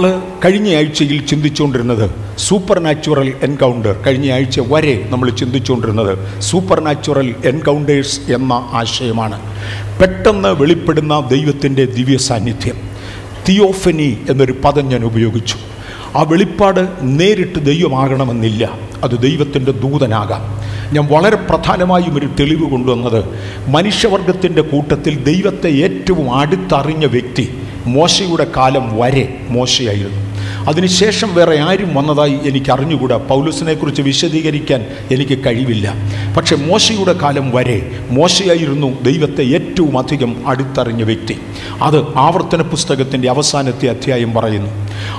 നമ്മൾ കഴിഞ്ഞ ആഴ്ചയിൽ ചിന്തിച്ചുകൊണ്ടിരുന്നത് സൂപ്പർ നാച്ചുറൽ എൻകൗണ്ടർ കഴിഞ്ഞ ആഴ്ച വരെ നമ്മൾ ചിന്തിച്ചുകൊണ്ടിരുന്നത് സൂപ്പർ നാച്ചുറൽ എൻകൗണ്ടേഴ്സ് എന്ന ആശയമാണ്. പെട്ടെന്ന് വെളിപ്പെടുന്ന ദൈവത്തിന്റെ ദിവ്യ സാന്നിധ്യം. തിയോഫനി എന്നൊരു പദം ഞാൻ ഉപയോഗിച്ചു. ആ വെളിപ്പാട് നേരിട്ട് ദൈവമാകണമെന്നില്ല. അത് ദൈവത്തിന്റെ ദൂതനാകാം. ഞാൻ വളരെ പ്രധാനമായും ഒരു തെളിവ് കൊണ്ടുവന്നത് മനുഷ്യവർഗത്തിന്റെ കൂട്ടത്തിൽ ദൈവത്തെ ഏറ്റവും അടുത്തറിഞ്ഞ വ്യക്തി മോശയുടെ കാലം വരെ മോശയായിരുന്നു. അതിനുശേഷം വേറെ ആരും വന്നതായി എനിക്ക് അറിഞ്ഞുകൂടാ പൗലുസിനെക്കുറിച്ച് വിശദീകരിക്കാൻ എനിക്ക് കഴിവില്ല. പക്ഷെ മോശയുടെ കാലം വരെ മോശയായിരുന്നു ദൈവത്തെ ഏറ്റവും അധികം അടുത്തറിഞ്ഞ വ്യക്തി. അത് ആവർത്തന പുസ്തകത്തിന്റെ അവസാനത്തെ അധ്യായം പറയുന്നു.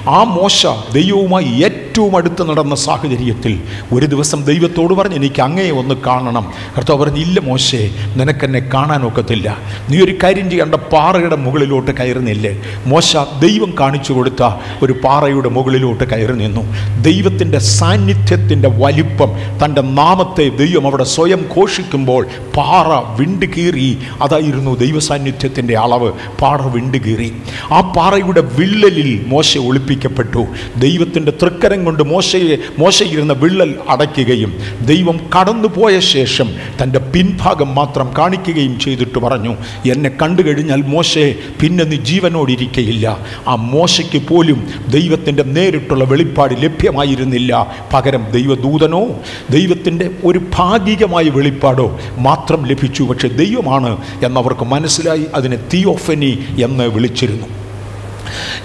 ആ മോശ ദൈവവുമായി ഏറ്റവും അടുത്ത് നടന്ന സാഹചര്യത്തിൽ ഒരു ദിവസം ദൈവത്തോട് പറഞ്ഞ് എനിക്ക് അങ്ങയെ ഒന്ന് കാണണം. കർത്താവ് പറഞ്ഞു ഇല്ല മോശേ നിനക്കെന്നെ കാണാനൊക്കത്തില്ല നീ ഒരു കാര്യം ചെയ്യേണ്ട പാറയുടെ മുകളിലോട്ട് കയറുന്നില്ലേ മോശ ദൈവം കാണിച്ചു കൊടുത്ത ഒരു പാറയുടെ മുകളിലോട്ട് കയറി നിന്നു. ദൈവത്തിന്റെ സാന്നിധ്യത്തിന്റെ വലിപ്പം തന്റെ നാമത്തെ ദൈവം അവിടെ സ്വയം ഘോഷിക്കുമ്പോൾ പാറ വിണ്ട് കീറി. അതായിരുന്നു ദൈവസാന്നിധ്യത്തിന്റെ അളവ്. പാറ വിണ്ട് കീറി. ആ പാറയുടെ വിള്ളലിൽ മോശ ഒളിപ്പിക്കപ്പെട്ടു. ദൈവത്തിന്റെ തൃക്കരം കൊണ്ട് മോശയെ മോശയിരുന്ന വിള്ളൽ അടയ്ക്കുകയും ദൈവം കടന്നുപോയ ശേഷം തന്റെ പിൻഭാഗം മാത്രം കാണിക്കുകയും ചെയ്തിട്ട് പറഞ്ഞു എന്നെ കണ്ടു കഴിഞ്ഞാൽ മോശയെ പിന്നെ നീ ജീവനോടിരിക്കയില്ല. ആ മോശയ്ക്ക് പോലും ദൈവത്തിന്റെ നേരിട്ടുള്ള വെളിപ്പാട് ലഭ്യമായിരുന്നില്ല. പകരം ദൈവദൂതനോ ദൈവത്തിന്റെ ഒരു ഭാഗികമായ വെളിപ്പാടോ മാത്രം ലഭിച്ചു. പക്ഷേ ദൈവമാണ് എന്നവർക്ക് മനസ്സിലായി അതിനെ തിയോഫനി എന്ന് വിളിച്ചിരുന്നു.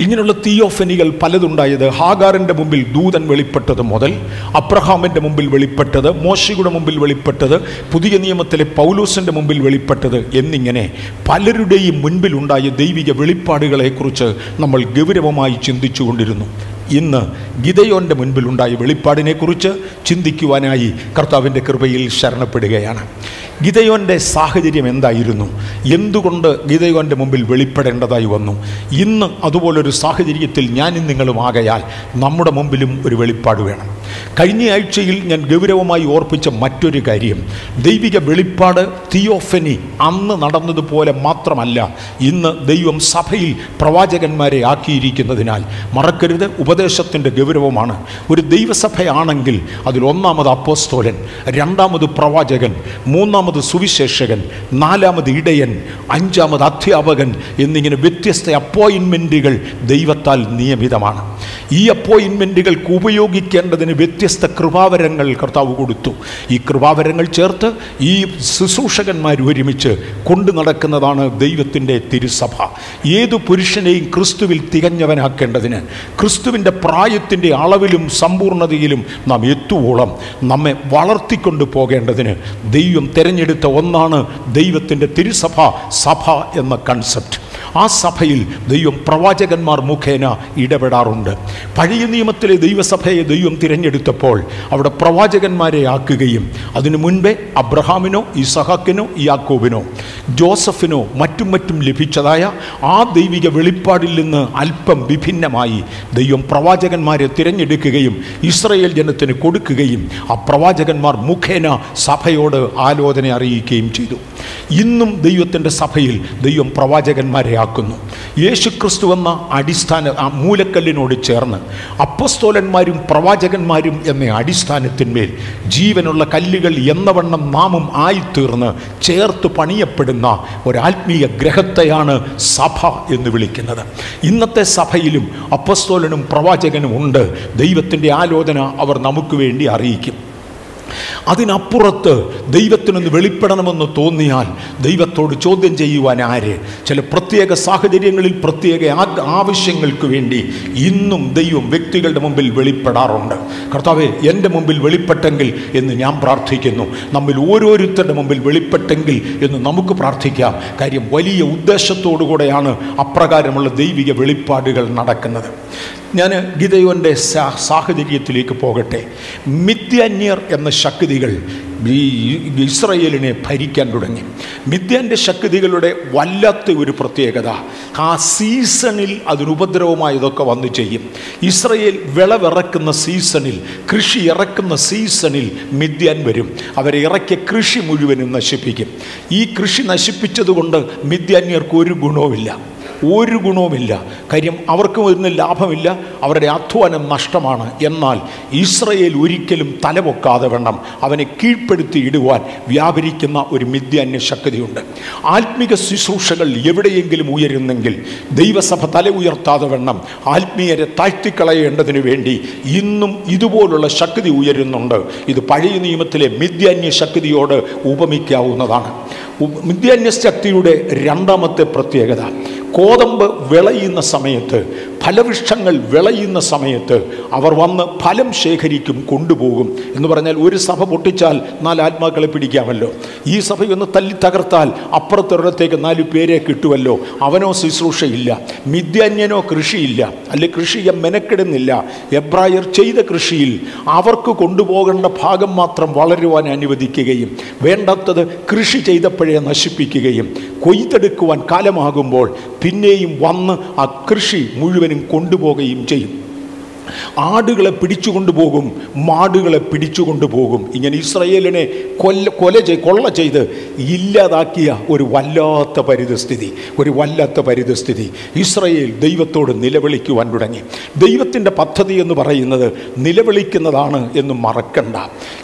ഇങ്ങനെയുള്ള തീയോഫനികൾ പലതുണ്ടായത് ഹാഗാറിന്റെ മുമ്പിൽ ദൂതൻ വെളിപ്പെട്ടത് മുതൽ അബ്രഹാമിന്റെ മുമ്പിൽ വെളിപ്പെട്ടത് മോശയുടെ മുമ്പിൽ വെളിപ്പെട്ടത് പുതിയ നിയമത്തിലെ പൗലൂസിന്റെ മുമ്പിൽ വെളിപ്പെട്ടത് എന്നിങ്ങനെ പലരുടെയും മുൻപിലുണ്ടായ ദൈവിക വെളിപ്പാടുകളെക്കുറിച്ച് നമ്മൾ ഗൗരവമായി ചിന്തിച്ചുകൊണ്ടിരുന്നു. ഇന്ന് ഗിതയോന്റെ മുൻപിലുണ്ടായ വെളിപ്പാടിനെക്കുറിച്ച് ചിന്തിക്കുവാനായി കർത്താവിന്റെ കൃപയിൽ ശരണപ്പെടുകയാണ്. ഗിതയോന്റെ സാഹചര്യം എന്തായിരുന്നു? എന്തുകൊണ്ട് ഗിതയോന്റെ മുമ്പിൽ വെളിപ്പെടേണ്ടതായി വന്നു? ഇന്ന് അതുപോലൊരു സാഹചര്യത്തിൽ ഞാനും നിങ്ങളും ആകയാൽ നമ്മുടെ മുമ്പിലും ഒരു വെളിപ്പാട് വേണം. കഴിഞ്ഞ ആഴ്ചയിൽ ഞാൻ ഗൗരവമായി ഓർപ്പിച്ച മറ്റൊരു കാര്യം. ദൈവിക വെളിപ്പാട് തിയോഫനി അന്ന് നടന്നതുപോലെ മാത്രമല്ല ഇന്ന് ദൈവം സഭയിൽ പ്രവാചകന്മാരെ ആക്കിയിരിക്കുന്നതിനാൽ. മറക്കരുത് ഉപദേശത്തിന്റെ ഗൗരവമാണ്. ഒരു ദൈവസഭയാണെങ്കിൽ അതിൽ ഒന്നാമത് അപ്പോസ്തോലൻ രണ്ടാമത് പ്രവാചകൻ മൂന്നാമത് സുവിശേഷകൻ നാലാമത് ഇടയൻ അഞ്ചാമത് അധ്യാപകൻ എന്നിങ്ങനെ വ്യത്യസ്ത അപ്പോയിൻമെന്റുകൾ ദൈവത്താൽ നിയമിതമാണ്. ഈ അപ്പോയിൻമെന്റുകൾക്ക് ഉപയോഗിക്കേണ്ടതിന് വ്യത്യസ്ത കൃപാവരങ്ങൾ കർത്താവ് കൊടുത്തു. ഈ കൃപാവരങ്ങൾ ചേർത്ത് ഈ ശുശ്രൂഷകന്മാർ ഒരുമിച്ച് കൊണ്ടു നടക്കുന്നതാണ് ദൈവത്തിന്റെ തിരുസഭ. ഏതു പുരുഷനെയും ക്രിസ്തുവിൽ തികഞ്ഞവനാക്കേണ്ടതിന് ക്രിസ്തുവിന്റെ പ്രായത്തിന്റെ അളവിലും സമ്പൂർണതയിലും നാം എത്തുവോളം നമ്മെ വളർത്തിക്കൊണ്ട് പോകേണ്ടതിന് ദൈവം തിരഞ്ഞെടുത്ത ഒന്നാണ് ദൈവത്തിന്റെ തിരുസഭ സഭ എന്ന കൺസെപ്റ്റ് ആ സഭയിൽ ദൈവം പ്രവാചകന്മാർ മുഖേന ഇടപെടാറുണ്ട്. പഴയ നിയമത്തിലെ ദൈവസഭയെ ദൈവം തിരഞ്ഞെടുത്തപ്പോൾ അവിടെ പ്രവാചകന്മാരെ ആക്കുകയും അതിനു മുൻപേ അബ്രഹാമിനോ ഇസഹാക്കിനോ യാക്കോബിനോ ജോസഫിനോ മറ്റും മറ്റും ലഭിച്ചതായ ആ ദൈവിക വെളിപ്പാടിൽ നിന്ന് അല്പം വിഭിന്നമായി ദൈവം പ്രവാചകന്മാരെ തിരഞ്ഞെടുക്കുകയും ഇസ്രയേൽ ജനത്തിന് കൊടുക്കുകയും ആ പ്രവാചകന്മാർ മുഖേന സഭയോട് ആലോചന അറിയിക്കുകയും ചെയ്തു. ഇന്നും ദൈവത്തിന്റെ സഭയിൽ ദൈവം പ്രവാചകന്മാരെ ആക്കുന്നു യേശുക്രിസ്തു എന്ന അടിസ്ഥാന ആ മൂലക്കല്ലിനോട് ചേർന്ന് അപ്പസ്തോലന്മാരും പ്രവാചകന്മാരും എന്ന അടിസ്ഥാനത്തിന്മേൽ ജീവനുള്ള കല്ലുകൾ എന്നവണ്ണം നാമും ആയിത്തീർന്ന് ചേർത്ത് പണിയപ്പെടുന്ന ഒരാത്മീയ ഗ്രഹത്തെയാണ് സഭ എന്ന് വിളിക്കുന്നത്. ഇന്നത്തെ സഭയിലും അപ്പസ്തോലനും പ്രവാചകനും ഉണ്ട്. ദൈവത്തിന്റെ ആലോചന അവർ നമുക്ക് വേണ്ടി അറിയിക്കും. അതിനപ്പുറത്ത് ദൈവത്തിനൊന്ന് വെളിപ്പെടണമെന്ന് തോന്നിയാൽ ദൈവത്തോട് ചോദ്യം ചെയ്യുവാൻ ആര്? ചില പ്രത്യേക സാഹചര്യങ്ങളിൽ പ്രത്യേക ആവശ്യങ്ങൾക്ക് വേണ്ടി ഇന്നും ദൈവം വ്യക്തികളുടെ മുമ്പിൽ വെളിപ്പെടാറുണ്ട്. കർത്താവെ എന്റെ മുമ്പിൽ വെളിപ്പെട്ടെങ്കിൽ എന്ന് ഞാൻ പ്രാർത്ഥിക്കുന്നു. നമ്മിൽ ഓരോരുത്തരുടെ മുമ്പിൽ വെളിപ്പെട്ടെങ്കിൽ എന്ന് നമുക്ക് പ്രാർത്ഥിക്കാം. കാര്യം വലിയ ഉദ്ദേശത്തോടുകൂടെയാണ് അപ്രകാരമുള്ള ദൈവിക വെളിപ്പാടുകൾ നടക്കുന്നത്. ഞാൻ ഗിതയോന്റെ സാഹചര്യത്തിലേക്ക് പോകട്ടെ. മിഥ്യാന്യർ എന്ന ശക്തികൾ ഈ ഇസ്രയേലിനെ ഭരിക്കാൻ തുടങ്ങി. മിഥ്യാന്റെ ശക്തികളുടെ വല്ലാത്ത ഒരു പ്രത്യേകത ആ സീസണിൽ അതിനുപദ്രവമായി ഇതൊക്കെ വന്നു ചെയ്യും. ഇസ്രയേൽ വിളവിറക്കുന്ന സീസണിൽ കൃഷി ഇറക്കുന്ന സീസണിൽ മിഥ്യാൻ വരും. അവരെ ഇറക്കിയ കൃഷി മുഴുവനും നശിപ്പിക്കും. ഈ കൃഷി നശിപ്പിച്ചതുകൊണ്ട് മിഥ്യാന്യർക്ക് ഒരു ഗുണവുമില്ല. ഒരു ഗുണവുമില്ല. കാര്യം അവർക്ക് വരുന്ന ലാഭമില്ല. അവരുടെ അധ്വാനം നഷ്ടമാണ്. എന്നാൽ ഇസ്രയേൽ ഒരിക്കലും തലപൊക്കാതെ വേണം അവനെ കീഴ്പ്പെടുത്തി ഇടുവാൻ വ്യാപരിക്കുന്ന ഒരു മിഥ്യാന്യ ശക്തിയുണ്ട്. ആത്മിക ശുശ്രൂഷകൾ എവിടെയെങ്കിലും ഉയരുന്നെങ്കിൽ ദൈവസഭ തല ഉയർത്താതെ വേണം ആത്മീയരെ താഴ്ത്തിക്കളയേണ്ടതിനു വേണ്ടി ഇന്നും ഇതുപോലുള്ള ശക്തി ഉയരുന്നുണ്ട്. ഇത് പഴയ നിയമത്തിലെ മിഥ്യാന്യ ശക്തിയോട് ഉപമിക്കാവുന്നതാണ്. മിഥ്യാന്യ ശക്തിയുടെ രണ്ടാമത്തെ പ്രത്യേകത കോതമ്പ് വിളയുന്ന സമയത്ത് ഫലവൃക്ഷങ്ങൾ വിളയുന്ന സമയത്ത് അവർ വന്ന് ഫലം ശേഖരിക്കും കൊണ്ടുപോകും എന്ന് പറഞ്ഞാൽ ഒരു സഭ പൊട്ടിച്ചാൽ നാല് ആത്മാക്കളെ പിടിക്കാമല്ലോ. ഈ സഭയൊന്ന് തല്ലി തകർത്താൽ അപ്പുറത്തൊരിടത്തേക്ക് നാല് പേരെ കിട്ടുമല്ലോ അവനോ ശുശ്രൂഷയില്ല മിഥ്യാന്യനോ കൃഷിയില്ല അല്ലെ കൃഷി മെനക്കെടുന്നില്ല. എബ്രായർ ചെയ്ത കൃഷിയിൽ അവർക്ക് കൊണ്ടുപോകേണ്ട ഭാഗം മാത്രം വളരുവാൻ അനുവദിക്കുകയും വേണ്ടാത്തത് കൃഷി ചെയ്തപ്പോഴേ നശിപ്പിക്കുകയും കൊയ്തെടുക്കുവാൻ കാലമാകുമ്പോൾ പിന്നെയും വന്ന് ആ കൃഷി മുഴുവനും കൊണ്ടുപോകുകയും ചെയ്യും ആടുകളെ പിടിച്ചു പോകും മാടുകളെ പിടിച്ചു പോകും. ഇങ്ങനെ ഇസ്രയേലിനെ കൊല്ല കൊല ചെയ് കൊള്ള ചെയ്ത് ഇല്ലാതാക്കിയ ഒരു വല്ലാത്ത പരിതസ്ഥിതി ഒരു വല്ലാത്ത പരിതസ്ഥിതി. ഇസ്രയേൽ ദൈവത്തോട് നിലവിളിക്കുവാൻ തുടങ്ങി. ദൈവത്തിന്റെ പദ്ധതി എന്ന് പറയുന്നത് നിലവിളിക്കുന്നതാണ് എന്ന് മറക്കണ്ട.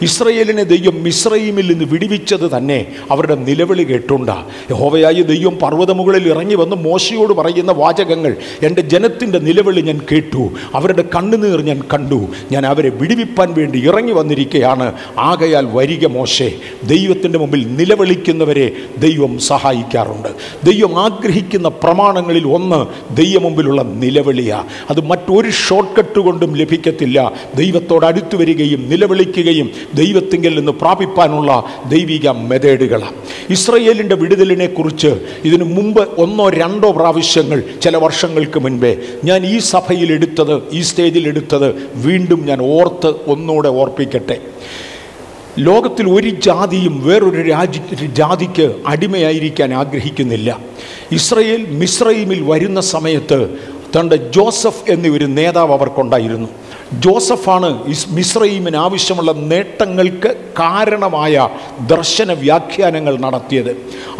ഇസ്രയേലിനെ ദൈവം മിസ്രൈമിൽ നിന്ന് വിടിവിച്ചത് തന്നെ അവരുടെ നിലവിളി കേട്ടുണ്ട. യഹോവയായ ദൈവം പർവതമുകളിൽ ഇറങ്ങി വന്ന് മോശയോട് പറയുന്ന വാചകങ്ങൾ എന്റെ ജനത്തിന്റെ നിലവിളി ഞാൻ കേട്ടു. അവരുടെ കണ്ണുനീർ ഞാൻ കണ്ടു. ഞാൻ അവരെ വിടുവിപ്പാൻ വേണ്ടി ഇറങ്ങി വന്നിരിക്കുകയാണ് ആകയാൽ വരിക മോശേ ദൈവത്തിന്റെ മുമ്പിൽ നിലവിളിക്കുന്നവരെ ദൈവം സഹായിക്കാറുണ്ട്. ദൈവം ആഗ്രഹിക്കുന്ന പ്രമാണങ്ങളിൽ ഒന്ന് ദൈവ മുമ്പിലുള്ള നിലവിളിയാണ് അത് മറ്റൊരു ഷോർട്ട് കട്ട് കൊണ്ടും ലഭിക്കത്തില്ല. ദൈവത്തോട് അടുത്തു വരികയും നിലവിളിക്കുകയും ദൈവത്തിങ്കിൽ നിന്ന് പ്രാപിപ്പാനുള്ള ദൈവിക മെതേഡുകളാണ് ഇസ്രയേലിന്റെ വിടുതലിനെ കുറിച്ച് ഇതിനു മുമ്പ് ഒന്നോ രണ്ടോ പ്രാവശ്യങ്ങൾ ചില വർഷങ്ങൾക്ക് മുൻപേ ഞാൻ ഈ സഭയിൽ എടുത്തത് ഈ സ്റ്റേജിൽ എടുത്തത് വീണ്ടും ഞാൻ ഓർത്ത് ഒന്നുകൂടെ ഓർപ്പിക്കട്ടെ. ലോകത്തിൽ ഒരു ജാതിയും വേറൊരു രാജ്യ ജാതിക്ക് അടിമയായിരിക്കാൻ ആഗ്രഹിക്കുന്നില്ല. ഇസ്രയേൽ മിസ്രൈമിൽ വരുന്ന സമയത്ത് തന്റെ ജോസഫ് എന്നൊരു നേതാവ് അവർക്കുണ്ടായിരുന്നു. ജോസഫാണ് ഇസ് മിശ്രീമിന് ആവശ്യമുള്ള നേട്ടങ്ങൾക്ക് കാരണമായ ദർശന വ്യാഖ്യാനങ്ങൾ നടത്തിയത്.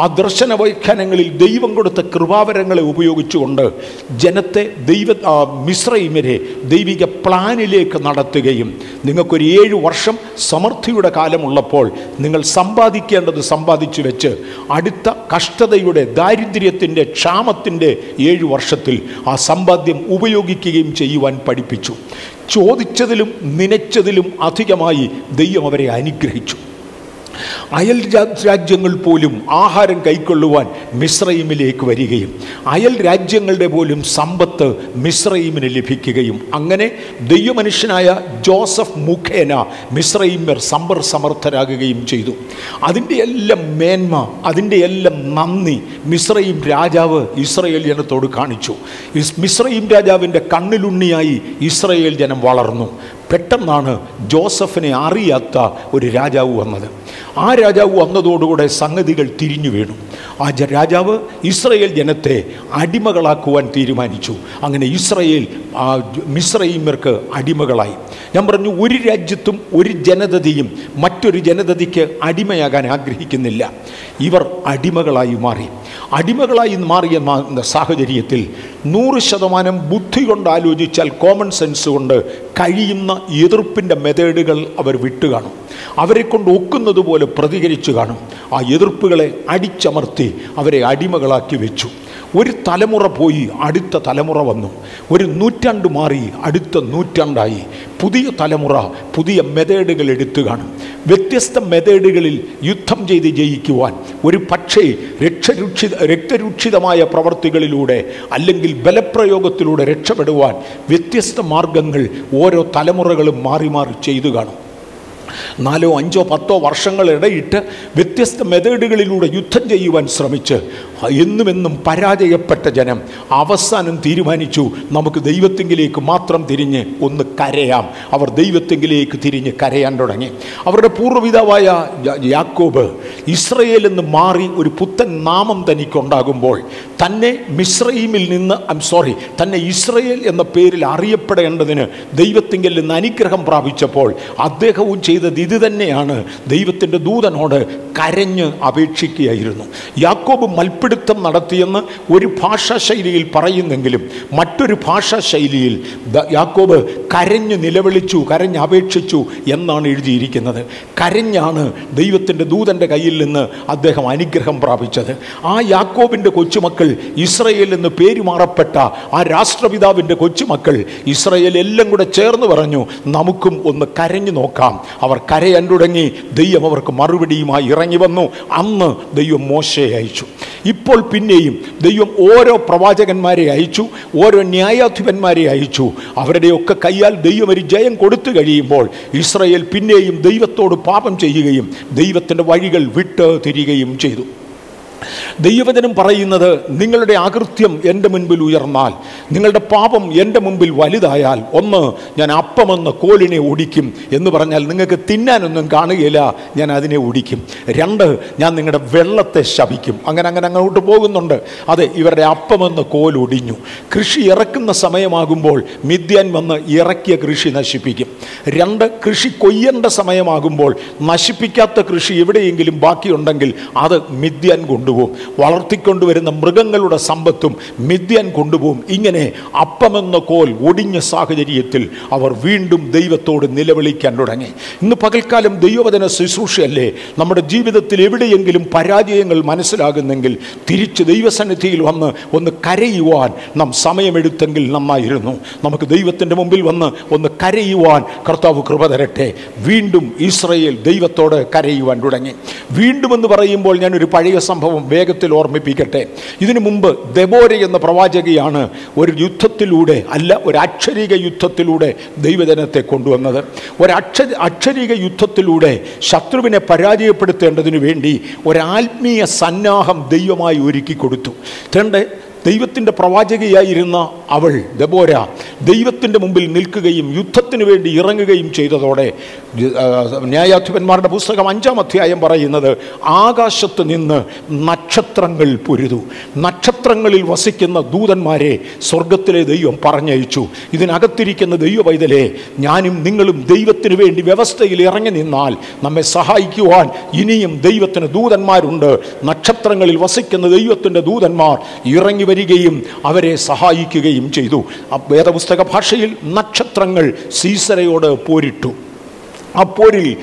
ആ ദർശന വ്യാഖ്യാനങ്ങളിൽ ദൈവം കൊടുത്ത കൃപാവരങ്ങളെ ഉപയോഗിച്ചുകൊണ്ട് ജനത്തെ ദൈവ ആ, ദൈവിക പ്ലാനിലേക്ക് നടത്തുകയും നിങ്ങൾക്കൊരു ഏഴ് വർഷം സമൃദ്ധിയുടെ കാലമുള്ളപ്പോൾ നിങ്ങൾ സമ്പാദിക്കേണ്ടത് സമ്പാദിച്ചു വെച്ച് അടുത്ത കഷ്ടതയുടെ ദാരിദ്ര്യത്തിന്റെ ക്ഷാമത്തിന്റെ ഏഴു വർഷത്തിൽ ആ സമ്പാദ്യം ഉപയോഗിക്കുകയും ചെയ്യുവാൻ പഠിപ്പിച്ചു. ചോദിച്ചതിലും നനച്ചതിലും അധികമായി ദൈവം അവരെ അനുഗ്രഹിച്ചു. അയൽ രാജ്യങ്ങൾ പോലും ആഹാരം കൈക്കൊള്ളുവാൻ മിശ്രൈമിലേക്ക് വരികയും അയൽ രാജ്യങ്ങളുടെ പോലും സമ്പത്ത് മിശ്രൈമിന് ലഭിക്കുകയും. അങ്ങനെ ദൈവമനുഷ്യനായ ജോസഫ് മുഖേന മിശ്രൈമ്യർ സമ്പർ സമർത്ഥരാകുകയും ചെയ്തു. അതിന്റെ എല്ലാം മേന്മ അതിന്റെ എല്ലാം നന്ദി മിശ്രയും രാജാവ് ഇസ്രയേൽ ജനത്തോട് കാണിച്ചു. മിശ്രയും രാജാവിന്റെ കണ്ണിലുണ്ണിയായി ഇസ്രയേൽ ജനം വളർന്നു. പെട്ടെന്നാണ് ജോസഫിനെ അറിയാത്ത ഒരു രാജാവ് വന്നത്. ആ രാജാവ് വന്നതോടുകൂടെ സംഗതികൾ തിരിഞ്ഞു വീണു. ആ രാജാവ് ഇസ്രയേൽ ജനത്തെ അടിമകളാക്കുവാൻ തീരുമാനിച്ചു. അങ്ങനെ ഇസ്രയേൽ മിസ്രൈമ്യർക്ക് അടിമകളായി. ഞാൻ പറഞ്ഞു ഒരു രാജ്യത്തും ഒരു ജനതയും മറ്റൊരു ജനതയ്ക്ക് അടിമയാകാൻ ആഗ്രഹിക്കുന്നില്ല. ഇവർ അടിമകളായി മാറി. അടിമകളായി മാറിയ സാഹചര്യത്തിൽ നൂറ് ശതമാനം ബുദ്ധി കൊണ്ട് ആലോചിച്ചാൽ കോമൺ സെൻസ് കൊണ്ട് കഴിയുന്ന എതിർപ്പിന്റെ മെത്തേഡുകൾ അവർ വിട്ടു കാണും. അവരെ കൊണ്ട് ഒക്കുന്നത് പോലെ പ്രതികരിച്ചു കാണും. ആ എതിർപ്പുകളെ അടിച്ചമർത്തി അവരെ അടിമകളാക്കി വെച്ചു. ഒരു തലമുറ പോയി അടുത്ത തലമുറ വന്നു. ഒരു നൂറ്റാണ്ട് മാറി അടുത്ത നൂറ്റാണ്ടായി. പുതിയ തലമുറ പുതിയ മെതേഡുകൾ എടുത്തു കാണും. വ്യത്യസ്ത മെതേഡുകളിൽ യുദ്ധം ചെയ്ത് ജയിക്കുവാൻ ഒരു പക്ഷേ രക്ഷരുക്ഷിത രക്തരൂക്ഷിതമായ പ്രവർത്തികളിലൂടെ അല്ലെങ്കിൽ ബലപ്രയോഗത്തിലൂടെ രക്ഷപ്പെടുവാൻ വ്യത്യസ്ത മാർഗങ്ങൾ ഓരോ തലമുറകളും മാറി മാറി ചെയ്തു കാണും. നാലോ അഞ്ചോ പത്തോ വർഷങ്ങൾ ഇടയിട്ട് വ്യത്യസ്ത മെതേഡുകളിലൂടെ യുദ്ധം ചെയ്യുവാൻ ശ്രമിച്ച് എന്നും എന്നും പരാജയപ്പെട്ട ജനം അവസാനം തീരുമാനിച്ചു നമുക്ക് ദൈവത്തെങ്കിലേക്ക് മാത്രം തിരിഞ്ഞ് ഒന്ന് കരയാം. അവർ ദൈവത്തെങ്കിലേക്ക് തിരിഞ്ഞ് കരയാൻ തുടങ്ങി. അവരുടെ പൂർവപിതാവായ യാക്കോബ് ഇസ്രയേൽ എന്ന് മാറി ഒരു പുത്തൻ നാമം തനിക്കുണ്ടാകുമ്പോൾ തന്നെ മിശ്രൈമിൽ നിന്ന് ഐ സോറി തന്നെ ഇസ്രയേൽ എന്ന പേരിൽ അറിയപ്പെടേണ്ടതിന് ദൈവത്തിങ്കിൽ നിന്ന് അനുഗ്രഹം പ്രാപിച്ചപ്പോൾ അദ്ദേഹവും ചെയ്തത് ഇത് തന്നെയാണ്. ദൈവത്തിന്റെ ദൂതനോട് കരഞ്ഞ് അപേക്ഷിക്കുകയായിരുന്നു. യാക്കോബ് മൽപ്പിടുത്ത മറുപിടുത്തം നടത്തിയെന്ന് ഒരു ഭാഷാ ശൈലിയിൽ പറയുന്നെങ്കിലും മറ്റൊരു ഭാഷാ ശൈലിയിൽ ദ- യാക്കോബ് കരഞ്ഞു നിലവിളിച്ചു കരഞ്ഞ് അപേക്ഷിച്ചു എന്നാണ് എഴുതിയിരിക്കുന്നത്. കരഞ്ഞാണ് ദൈവത്തിന്റെ ദൂതന്റെ കയ്യിൽ നിന്ന് അദ്ദേഹം അനുഗ്രഹം പ്രാപിച്ചത്. ആ യാക്കോബിന്റെ കൊച്ചുമക്കൾ ഇസ്രയേൽ എന്ന് പേര് മാറപ്പെട്ട ആ രാഷ്ട്രപിതാവിന്റെ കൊച്ചുമക്കൾ ഇസ്രയേൽ എല്ലാം കൂടെ ചേർന്ന് പറഞ്ഞു നമുക്കും ഒന്ന് കരഞ്ഞു നോക്കാം. അവർ കരയാൻ തുടങ്ങി. ദൈവം അവർക്ക് മറുപടിയുമായി ഇറങ്ങി വന്നു. അന്ന് ദൈവം മോശയെ അയച്ചു. ഇപ്പോൾ പിന്നെയും ദൈവം ഓരോ പ്രവാചകന്മാരെ അയച്ചു ഓരോ ന്യായാധിപന്മാരെ അയച്ചു. അവരുടെയൊക്കെ കയ്യാൽ ദൈവം ഒരു ജയം കൊടുത്തു കഴിയുമ്പോൾ ഇസ്രയേൽ പിന്നെയും ദൈവത്തോട് പാപം ചെയ്യുകയും ദൈവത്തിന്റെ വഴികൾ വിട്ട് തിരികെയും ചെയ്തു. ദൈവവചനം പറയുന്നത് നിങ്ങളുടെ ആകൃത്യം എന്റെ മുൻപിൽ ഉയർന്നാൽ നിങ്ങളുടെ പാപം എന്റെ മുമ്പിൽ വലുതായാൽ ഒന്ന് ഞാൻ അപ്പമെന്ന കോലിനെ ഒടിക്കും എന്ന് പറഞ്ഞാൽ നിങ്ങൾക്ക് തിന്നാനൊന്നും കാണുകയില്ല ഞാൻ അതിനെ ഒടിക്കും രണ്ട് ഞാൻ നിങ്ങളുടെ വെള്ളത്തെ ശപിക്കും. അങ്ങനെ അങ്ങനെ അങ്ങോട്ട് പോകുന്നുണ്ട്. അതെ ഇവരുടെ അപ്പമെന്ന കോൽ ഒടിഞ്ഞു. കൃഷി ഇറക്കുന്ന സമയമാകുമ്പോൾ മിഥ്യാൻ വന്ന് ഇറക്കിയ കൃഷി നശിപ്പിക്കും. രണ്ട് കൃഷി കൊയ്യേണ്ട സമയമാകുമ്പോൾ നശിപ്പിക്കാത്ത കൃഷി എവിടെയെങ്കിലും ബാക്കിയുണ്ടെങ്കിൽ അത് മിഥ്യാൻ കൊണ്ടുപോകും. വളർത്തിക്കൊണ്ടുവരുന്ന മൃഗങ്ങളുടെ സമ്പത്തും മിഥ്യാൻ കൊണ്ടുപോകും. ഇങ്ങനെ അപ്പമെന്ന കോൽ ഒടിഞ്ഞ സാഹചര്യത്തിൽ അവർ വീണ്ടും ദൈവത്തോട് നിലവിളിക്കാൻ തുടങ്ങി. ഇന്ന് പകൽക്കാലം ദൈവവചന ശുശ്രൂഷയല്ലേ? നമ്മുടെ ജീവിതത്തിൽ എവിടെയെങ്കിലും പരാജയങ്ങൾ മനസ്സിലാകുന്നെങ്കിൽ തിരിച്ച് ദൈവസന്നിധിയിൽ വന്ന് ഒന്ന് കരയുവാൻ നാം സമയമെടുത്തെങ്കിൽ നന്നായിരുന്നു. നമുക്ക് ദൈവത്തിന്റെ മുമ്പിൽ വന്ന് ഒന്ന് കരയുവാൻ കർത്താവ് കൃപ തരട്ടെ. വീണ്ടും ഇസ്രയേൽ ദൈവത്തോട് കരയുവാൻ തുടങ്ങി. വീണ്ടും എന്ന് പറയുമ്പോൾ ഞാനൊരു പഴയ സംഭവം വേഗത്തിൽ ഓർമ്മിപ്പിക്കട്ടെ. ഇതിനു മുമ്പ് ദബോര എന്ന പ്രവാചകയാണ് ഒരു യുദ്ധത്തിലൂടെ അല്ല ഒരു അക്ഷരിക യുദ്ധത്തിലൂടെ ദൈവജനത്തെ കൊണ്ടുവന്നത്. ഒരക്ഷ അക്ഷരിക യുദ്ധത്തിലൂടെ ശത്രുവിനെ പരാജയപ്പെടുത്തേണ്ടതിനു വേണ്ടി ഒരാത്മീയ സന്നാഹം ദൈവമായി ഒരുക്കി കൊടുത്തു. രണ്ട് ദൈവത്തിന്റെ പ്രവാചകയായിരുന്ന അവൾ ദബോര ദൈവത്തിന്റെ മുമ്പിൽ നിൽക്കുകയും യുദ്ധത്തിന് വേണ്ടി ഇറങ്ങുകയും ചെയ്തതോടെ ന്യായാധിപന്മാരുടെ പുസ്തകം അഞ്ചാം അധ്യായം പറയുന്നത് ആകാശത്ത് നിന്ന് നക്ഷത്രങ്ങൾ പൊരുതു. നക്ഷത്രങ്ങളിൽ വസിക്കുന്ന ദൂതന്മാരെ സ്വർഗത്തിലെ ദൈവം പറഞ്ഞയച്ചു. ഇതിനകത്തിരിക്കുന്ന ദൈവ പൈതലെ ഞാനും നിങ്ങളും ദൈവത്തിന് വേണ്ടി വ്യവസ്ഥയിൽ ഇറങ്ങി നിന്നാൽ നമ്മെ സഹായിക്കുവാൻ ഇനിയും ദൈവത്തിന് ദൂതന്മാരുണ്ട്. നക്ഷത്രങ്ങളിൽ വസിക്കുന്ന ദൈവത്തിന്റെ ദൂതന്മാർ ഇറങ്ങി വരികയും അവരെ സഹായിക്കുകയും ചെയ്തു. ആ വേദപുസ്തക ഭാഷയിൽ നക്ഷത്രങ്ങൾ സീസരയോട് പോരിട്ടു. ആ പോരിൽ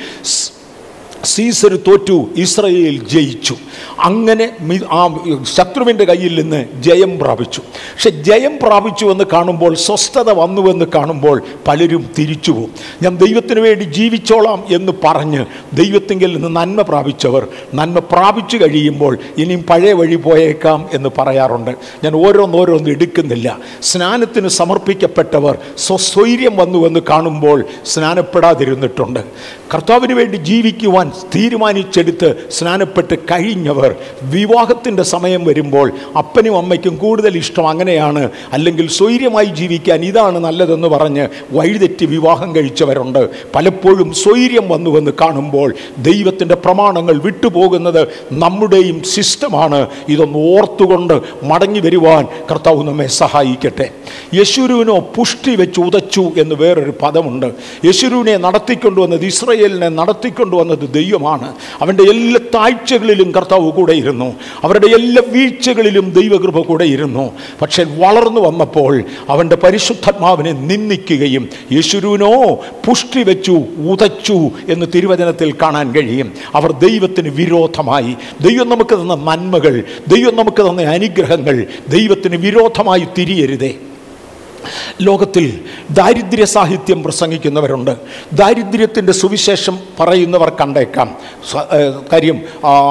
സീസർ തോറ്റു ഇസ്രയേൽ ജയിച്ചു. അങ്ങനെ ആ ശത്രുവിന്റെ കയ്യിൽ നിന്ന് ജയം പ്രാപിച്ചു. പക്ഷെ ജയം പ്രാപിച്ചു എന്ന് കാണുമ്പോൾ സ്വസ്ഥത വന്നുവെന്ന് കാണുമ്പോൾ പലരും തിരിച്ചു പോകും ഞാൻ ദൈവത്തിന് വേണ്ടി ജീവിച്ചോളാം എന്ന് പറഞ്ഞ് ദൈവത്തിങ്കിൽ നിന്ന് നന്മ പ്രാപിച്ചവർ നന്മ പ്രാപിച്ചു കഴിയുമ്പോൾ ഇനിയും പഴയ വഴി പോയേക്കാം എന്ന് പറയാറുണ്ട്. ഞാൻ ഓരോന്നോരോന്ന് എടുക്കുന്നില്ല. സ്നാനത്തിന് സമർപ്പിക്കപ്പെട്ടവർ സ്വസ്വൈര്യം വന്നുവെന്ന് കാണുമ്പോൾ സ്നാനപ്പെടാതിരുന്നിട്ടുണ്ട്. കർത്താവിന് വേണ്ടി ജീവിക്കുവാൻ തീരുമാനിച്ചെടുത്ത് സ്നാനപ്പെട്ട് കഴിഞ്ഞവർ വിവാഹത്തിന്റെ സമയം വരുമ്പോൾ അപ്പനും അമ്മയ്ക്കും കൂടുതൽ ഇഷ്ടം അങ്ങനെയാണ്. അല്ലെങ്കിൽ സ്വൈര്യമായി ജീവിക്കാൻ ഇതാണ് നല്ലതെന്ന് പറഞ്ഞ് വഴിതെറ്റി വിവാഹം കഴിച്ചവരുണ്ട്. പലപ്പോഴും സ്വൈര്യം വന്നുവെന്ന് കാണുമ്പോൾ ദൈവത്തിന്റെ പ്രമാണങ്ങൾ വിട്ടുപോകുന്നത് നമ്മുടെയും സിസ്റ്റമാണ്. ഇതൊന്ന് ഓർത്തുകൊണ്ട് മടങ്ങി വരുവാൻ കർത്താവ് നമ്മെ സഹായിക്കട്ടെ. യശുരുവിനോ പുഷ്ടി വെച്ച് ഉതച്ചു എന്ന് വേറൊരു പദമുണ്ട്. യശുരുവിനെ നടത്തിക്കൊണ്ടുവന്നത് ഇസ്രയേലിനെ നടത്തിക്കൊണ്ടുവന്നത് ദൈവമാണ്. അവന്റെ എല്ലാ താഴ്ചകളിലും കർത്താവ് കൂടെ ഇരുന്നു. അവരുടെ എല്ലാ വീഴ്ചകളിലും ദൈവകൃപ കൂടെ ഇരുന്നു. പക്ഷെ വളർന്നു വന്നപ്പോൾ അവന്റെ പരിശുദ്ധാത്മാവിനെ നിന്ദിക്കുകയും യേശുരുവിനോ പുഷ്ടി വെച്ചു ഉതച്ചു എന്ന് തിരുവചനത്തിൽ കാണാൻ കഴിയും. അവർ ദൈവത്തിന് വിരോധമായി ദൈവം നമുക്ക് തന്ന നന്മകൾ ദൈവം നമുക്ക് തന്ന അനുഗ്രഹങ്ങൾ ദൈവത്തിന് വിരോധമായി തിരിയരുതേ. ലോകത്തിൽ ദാരിദ്ര്യ സാഹിത്യം പ്രസംഗിക്കുന്നവരുണ്ട്. ദാരിദ്ര്യത്തിന്റെ സുവിശേഷം പറയുന്നവർ കണ്ടേക്കാം. കാര്യം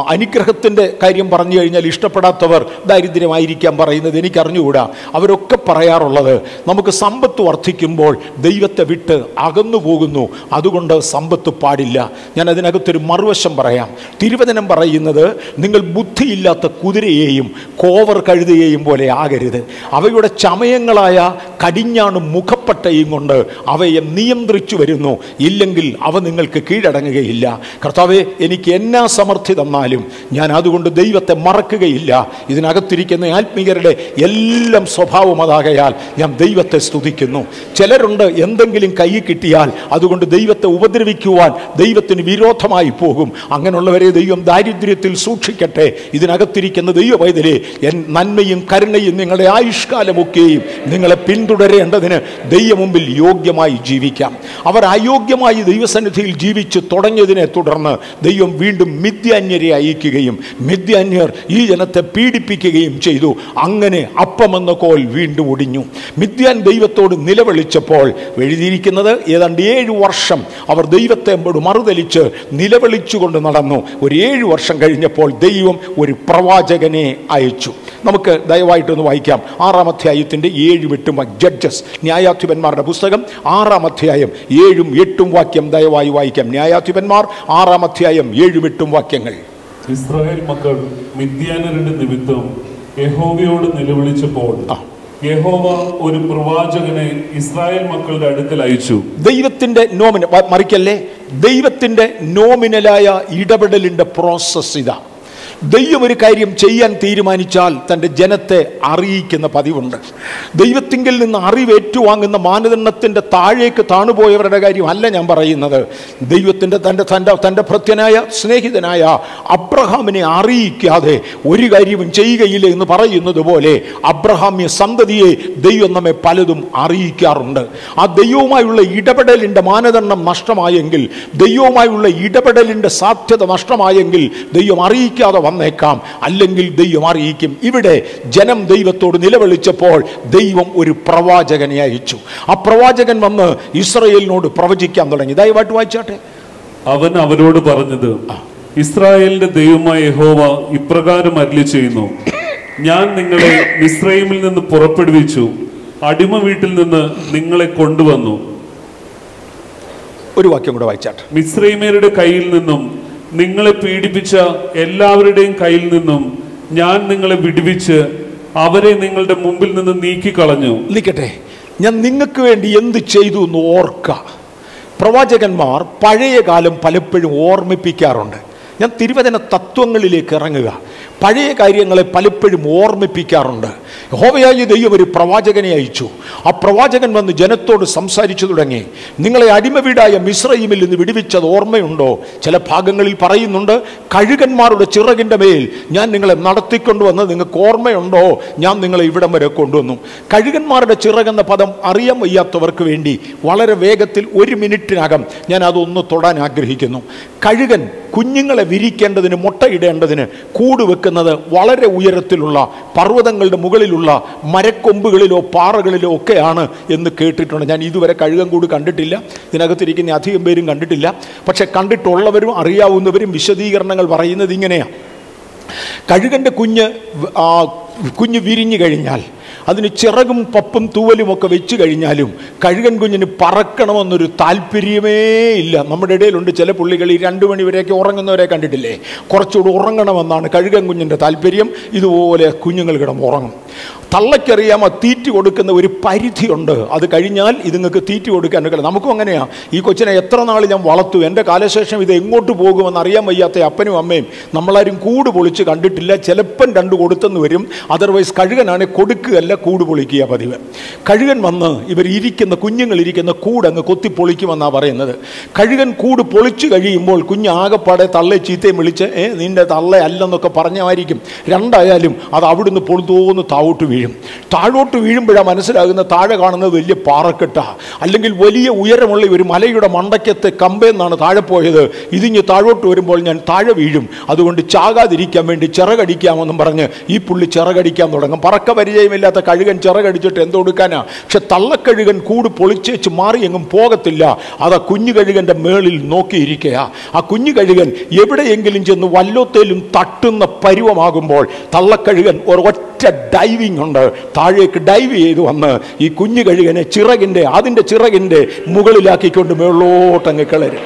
അനുഗ്രഹത്തിന്റെ കാര്യം പറഞ്ഞു കഴിഞ്ഞാൽ ഇഷ്ടപ്പെടാത്തവർ ദാരിദ്ര്യമായിരിക്കാം പറയുന്നത് എനിക്കറിഞ്ഞുകൂടാ. അവരൊക്കെ പറയാറുള്ളത് നമുക്ക് സമ്പത്ത് വർദ്ധിക്കുമ്പോൾ ദൈവത്തെ വിട്ട് അകന്നു പോകുന്നു. അതുകൊണ്ട് സമ്പത്ത് പാടില്ല. ഞാൻ അതിനകത്തൊരു മറുവശം പറയാം. തിരുവചനം പറയുന്നത് നിങ്ങൾ ബുദ്ധിയില്ലാത്ത കുതിരയെയും കോവർ കഴുതയെയും പോലെ ആകരുത്. അവയുടെ ചമയങ്ങളായ കടിഞ്ഞ അഴിഞ്ഞാണ് മുഖപ്പട്ടയും കൊണ്ട് അവയെ നിയന്ത്രിച്ചു വരുന്നു. ഇല്ലെങ്കിൽ അവ നിങ്ങൾക്ക് കീഴടങ്ങുകയില്ല. കർത്താവെ എനിക്ക് എന്നാ സമർത്ഥി തന്നാലും ഞാൻ അതുകൊണ്ട് ദൈവത്തെ മറക്കുകയില്ല. ഇതിനകത്തിരിക്കുന്ന ആത്മീയരുടെ എല്ലാം സ്വഭാവം അതാകയാൽ ഞാൻ ദൈവത്തെ സ്തുതിക്കുന്നു. ചിലരുണ്ട് എന്തെങ്കിലും കൈ കിട്ടിയാൽ അതുകൊണ്ട് ദൈവത്തെ ഉപദ്രവിക്കുവാൻ ദൈവത്തിന് വിരോധമായി പോകും. അങ്ങനെയുള്ളവരെ ദൈവം ദാരിദ്ര്യത്തിൽ സൂക്ഷിക്കട്ടെ. ഇതിനകത്തിരിക്കുന്ന ദൈവ പൈതലെ എൻ നന്മയും കരുണയും നിങ്ങളുടെ ആയുഷ്കാലമൊക്കെയും നിങ്ങളെ പിന്തുടരേണ്ടതിന് ദൈവ മുമ്പിൽ യോഗ്യമായി ജീവിക്കാം. അവർ അയോഗ്യമായി ദൈവസന്നിധിയിൽ ജീവിച്ച് തുടങ്ങിയതിനെ തുടർന്ന് ദൈവം വീണ്ടും മിഥ്യാന്യരെ അയക്കുകയും മിഥ്യാന്യർ ഈ ജനത്തെ പീഡിപ്പിക്കുകയും ചെയ്തു. അങ്ങനെ അപ്പമെന്ന കോൽ വീണ്ടും ഒടിഞ്ഞു. മിഥ്യാൻ ദൈവത്തോട് നിലവിളിച്ചപ്പോൾ എഴുതിയിരിക്കുന്നത് ഏതാണ്ട് ഏഴ് വർഷം അവർ ദൈവത്തെ എമ്പോട് മറുതലിച്ച് നിലവിളിച്ചുകൊണ്ട് നടന്നു. ഒരു ഏഴ് വർഷം കഴിഞ്ഞപ്പോൾ ദൈവം ഒരു പ്രവാചകനെ അയച്ചു. നമുക്ക് ദയവായിട്ടൊന്ന് വായിക്കാം. ആറാം അധ്യായത്തിന്റെ ഏഴും എട്ടും ജഡ്ജസ് ന്യായാധിപന്മാരുടെ പുസ്തകം. ആറാം അധ്യായം ഏഴും എട്ടും വാക്യം ദയവായി വായിക്കാം. ന്യായാധിപന്മാർ ആറാം അധ്യായം ഏഴും എട്ടും വാക്യങ്ങൾ. ഇസ്രായേൽ മക്കൾ മിഥ്യാനരുടെ നിമിത്തം യഹോവയോട് നിലവിളിച്ചപ്പോൾ യഹോവ ഒരു പ്രവാചകനെ ഇസ്രായേൽ മക്കളുടെ അടുക്കൽ അയച്ചു. ദൈവത്തിന്റെ നോമിന മറിക്കല്ലേ? ദൈവത്തിന്റെ നോമിനലായ ഇടപെടലിന്റെ പ്രോസസ് ഇതാ. ദൈവം ഒരു കാര്യം ചെയ്യാൻ തീരുമാനിച്ചാൽ തന്റെ ജനത്തെ അറിയിക്കുന്ന പതിവുണ്ട്. ദൈവത്തിങ്കിൽ നിന്ന് അറിവ് ഏറ്റുവാങ്ങുന്ന മാനദണ്ഡത്തിന്റെ താഴേക്ക് താണുപോയവരുടെ കാര്യമല്ല ഞാൻ പറയുന്നത്. ദൈവത്തിന്റെ തന്റെ തന്റെ തന്റെ ഭൃത്യനായ സ്നേഹിതനായ അബ്രഹാമിനെ അറിയിക്കാതെ ഒരു കാര്യവും ചെയ്യുകയില്ല എന്ന് പറയുന്നത് പോലെ അബ്രഹാമ്യ സന്തതിയെ ദൈവം നമ്മെ പലതും അറിയിക്കാറുണ്ട്. ആ ദൈവവുമായുള്ള ഇടപെടലിന്റെ മാനദണ്ഡം നഷ്ടമായെങ്കിൽ ദൈവവുമായുള്ള ഇടപെടലിന്റെ സാധ്യത നഷ്ടമായെങ്കിൽ ദൈവം അറിയിക്കാതെ വന്നേക്കാം. അല്ലെങ്കിൽ ദൈവം അറിയിക്കും. ഇവിടെ ജനം ദൈവത്തോട് നിലവിളിച്ചപ്പോൾ ദൈവം ഒരു പ്രവാചകനെ അയച്ചു. ആ പ്രവാചകൻ വന്ന് ഇസ്രയേലിനോട് പ്രവചിക്കാൻ തുടങ്ങി. ദയവായിട്ട് വായിച്ചാട്ടെ. അവൻ അവരോട് പറഞ്ഞത് ഇസ്രായേലിന്റെ ദൈവമായ യഹോവ ഇപ്രകാരം അരുളി ചെയ്യുന്നു ഞാൻ നിങ്ങളെ മിസ്രൈമിൽ നിന്ന് പുറപ്പെടുവിച്ചു. അടിമ വീട്ടിൽ നിന്ന് നിങ്ങളെ കൊണ്ടുവന്നു. ഒരു വാക്യം കൂടെ വായിച്ചാട്ടെ. മിസ്രൈമേരുടെ കയ്യിൽ നിന്നും നിങ്ങളെ പീഡിപ്പിച്ച എല്ലാവരുടെയും കയ്യിൽ നിന്നും ഞാൻ നിങ്ങളെ വിടുവിച്ച് അവരെ നിങ്ങളുടെ മുമ്പിൽ നിന്ന് നീക്കി കളഞ്ഞു നിൽക്കട്ടെ. ഞാൻ നിങ്ങൾക്ക് വേണ്ടി എന്ത് ചെയ്തു എന്ന് ഓർക്ക. പ്രവാചകന്മാർ പഴയ കാലം പലപ്പോഴും ഓർമ്മിപ്പിക്കാറുണ്ട്. ഞാൻ തിരുവചന തത്വങ്ങളിലേക്ക് ഇറങ്ങുക. പഴയ കാര്യങ്ങളെ പലപ്പോഴും ഓർമ്മിപ്പിക്കാറുണ്ട്. ഹോവയായി ദൈവം ഒരു പ്രവാചകനെ അയച്ചു. ആ പ്രവാചകൻ വന്ന് ജനത്തോട് സംസാരിച്ചു തുടങ്ങി. നിങ്ങളെ അടിമ വീടായ മിശ്രയിമിൽ നിന്ന് വിടുവിച്ചത് ഓർമ്മയുണ്ടോ? ചില ഭാഗങ്ങളിൽ പറയുന്നുണ്ട് കഴുകന്മാരുടെ ചിറകിന്റെ മേൽ ഞാൻ നിങ്ങളെ നടത്തിക്കൊണ്ടുവന്ന് നിങ്ങൾക്ക് ഓർമ്മയുണ്ടോ? ഞാൻ നിങ്ങളെ ഇവിടം വരെ കൊണ്ടുവന്നു. കഴുകന്മാരുടെ ചിറകെന്ന പദം അറിയാൻ വയ്യാത്തവർക്ക് വേണ്ടി വളരെ വേഗത്തിൽ ഒരു മിനിറ്റിനകം ഞാൻ അതൊന്ന് തൊടാൻ ആഗ്രഹിക്കുന്നു. കഴുകൻ കുഞ്ഞുങ്ങളെ വിരിക്കേണ്ടതിന് മുട്ടയിടേണ്ടതിന് കൂട് വെക്കുന്നത് വളരെ ഉയരത്തിലുള്ള പർവതങ്ങളുടെ മുകളിലുള്ള മരക്കൊമ്പുകളിലോ പാറകളിലോ ഒക്കെയാണ് എന്ന് കേട്ടിട്ടുണ്ട്. ഞാൻ ഇതുവരെ കഴുകൻ കൂട് കണ്ടിട്ടില്ല ഇതിനകത്തിരിക്കുന്ന അധികം പേരും കണ്ടിട്ടില്ല. പക്ഷെ കണ്ടിട്ടുള്ളവരും അറിയാവുന്നവരും വിശദീകരണങ്ങൾ പറയുന്നത് ഇങ്ങനെയാണ് കഴുകന്റെ കുഞ്ഞ് വ- ആ, കുഞ്ഞ് വിരിഞ്ഞു കഴിഞ്ഞാൽ അതിന് ചിറകും പപ്പും തൂവലും ഒക്കെ വെച്ച് കഴിഞ്ഞാലും കഴുകൻ കുഞ്ഞിന് പറക്കണമെന്നൊരു താല്പര്യമേ ഇല്ല. നമ്മുടെ ഇടയിലുണ്ട് ചില പുള്ളികൾ ഈ രണ്ട് മണി വരെയൊക്കെ ഉറങ്ങുന്നവരെ കണ്ടിട്ടില്ലേ? കുറച്ചുകൂടി ഉറങ്ങണമെന്നാണ് കഴുകൻ കുഞ്ഞിന്റെ താല്പര്യം. ഇതുപോലെ കുഞ്ഞുങ്ങൾ കിടന്ന് ഉറങ്ങും. തള്ളയ്ക്കറിയാമോ? തീറ്റി കൊടുക്കുന്ന ഒരു പരിധിയുണ്ട്. അത് കഴിഞ്ഞാൽ ഇത് നിങ്ങൾക്ക് തീറ്റി കൊടുക്കാൻ ഒക്കില്ല നമുക്കും അങ്ങനെയാണ് ഈ കൊച്ചിനെ എത്ര നാൾ ഞാൻ വളർത്തു? എന്റെ കാലശേഷം ഇത് എങ്ങോട്ട് പോകുമെന്ന് അറിയാൻ വയ്യാത്ത അപ്പനും അമ്മയും നമ്മളാരും കൂട് പൊളിച്ച് കണ്ടിട്ടില്ല. ചിലപ്പം രണ്ട് കൊടുത്തെന്ന് വരും. അതർവൈസ് കഴുകനാണ് കൊടുക്കുകയല്ല കൂട് പൊളിക്കുക പതിവ്. കഴുകൻ വന്ന് ഇവർ ഇരിക്കുന്ന കുഞ്ഞുങ്ങൾ ഇരിക്കുന്ന കൂട് അങ്ങ് കൊത്തി പൊളിക്കുമെന്നാണ് പറയുന്നത്. കഴുകൻ കൂട് പൊളിച്ച് കഴിയുമ്പോൾ കുഞ്ഞ് ആകെപ്പാടെ തള്ളെ ചീത്തയും വിളിച്ച് നിന്റെ തള്ളയല്ലെന്നൊക്കെ പറഞ്ഞായിരിക്കും. രണ്ടായാലും അത് അവിടുന്ന് പൊളുതോന്ന് താവോട്ട് വീഴും. താഴോട്ട് വീഴുമ്പോഴാണ് മനസ്സിലാകുന്ന താഴെ കാണുന്നത് വലിയ പാറക്കെട്ട. അല്ലെങ്കിൽ വലിയ ഉയരമുള്ള ഒരു മലയുടെ മണ്ടയ്ക്കത്തെ കമ്പെന്നാണ് താഴെ പോയത്. ഇതിങ്ങ് താഴോട്ട് വരുമ്പോൾ ഞാൻ താഴെ വീഴും. അതുകൊണ്ട് ചാകാതിരിക്കാൻ വേണ്ടി ചിറകടിക്കാമെന്നും പറഞ്ഞ് ഈ പുള്ളി ചിറകടിക്കാൻ തുടങ്ങും. പറക്ക പരിചയമില്ലാത്ത കഴുകൻ ചിറകടിച്ചിട്ട് എന്തോ കൊടുക്കാനാ പക്ഷെ തള്ളക്കഴുകൻ കൂട് പൊളിച്ചേച്ച് മാറി എങ്ങും പോകത്തില്ല. അത് ആ കുഞ്ഞു കഴുകന്റെ മേളിൽ നോക്കിയിരിക്കുക ആ കുഞ്ഞു കഴുകൻ എവിടെയെങ്കിലും ചെന്ന് വല്ലോത്തേലും തട്ടുന്ന പരുവമാകുമ്പോൾ തള്ളക്കഴുകൻ ഒരൊറ്റ ഡൈവിംഗ് ഉണ്ട് താഴേക്ക് ഡൈവ് ചെയ്ത് വന്ന് ഈ കുഞ്ഞു കഴുകനെ ചിറകിന്റെ അതിന്റെ ചിറകിന്റെ മുകളിലാക്കിക്കൊണ്ട് മേളോട്ടങ്ങ് കിളരും.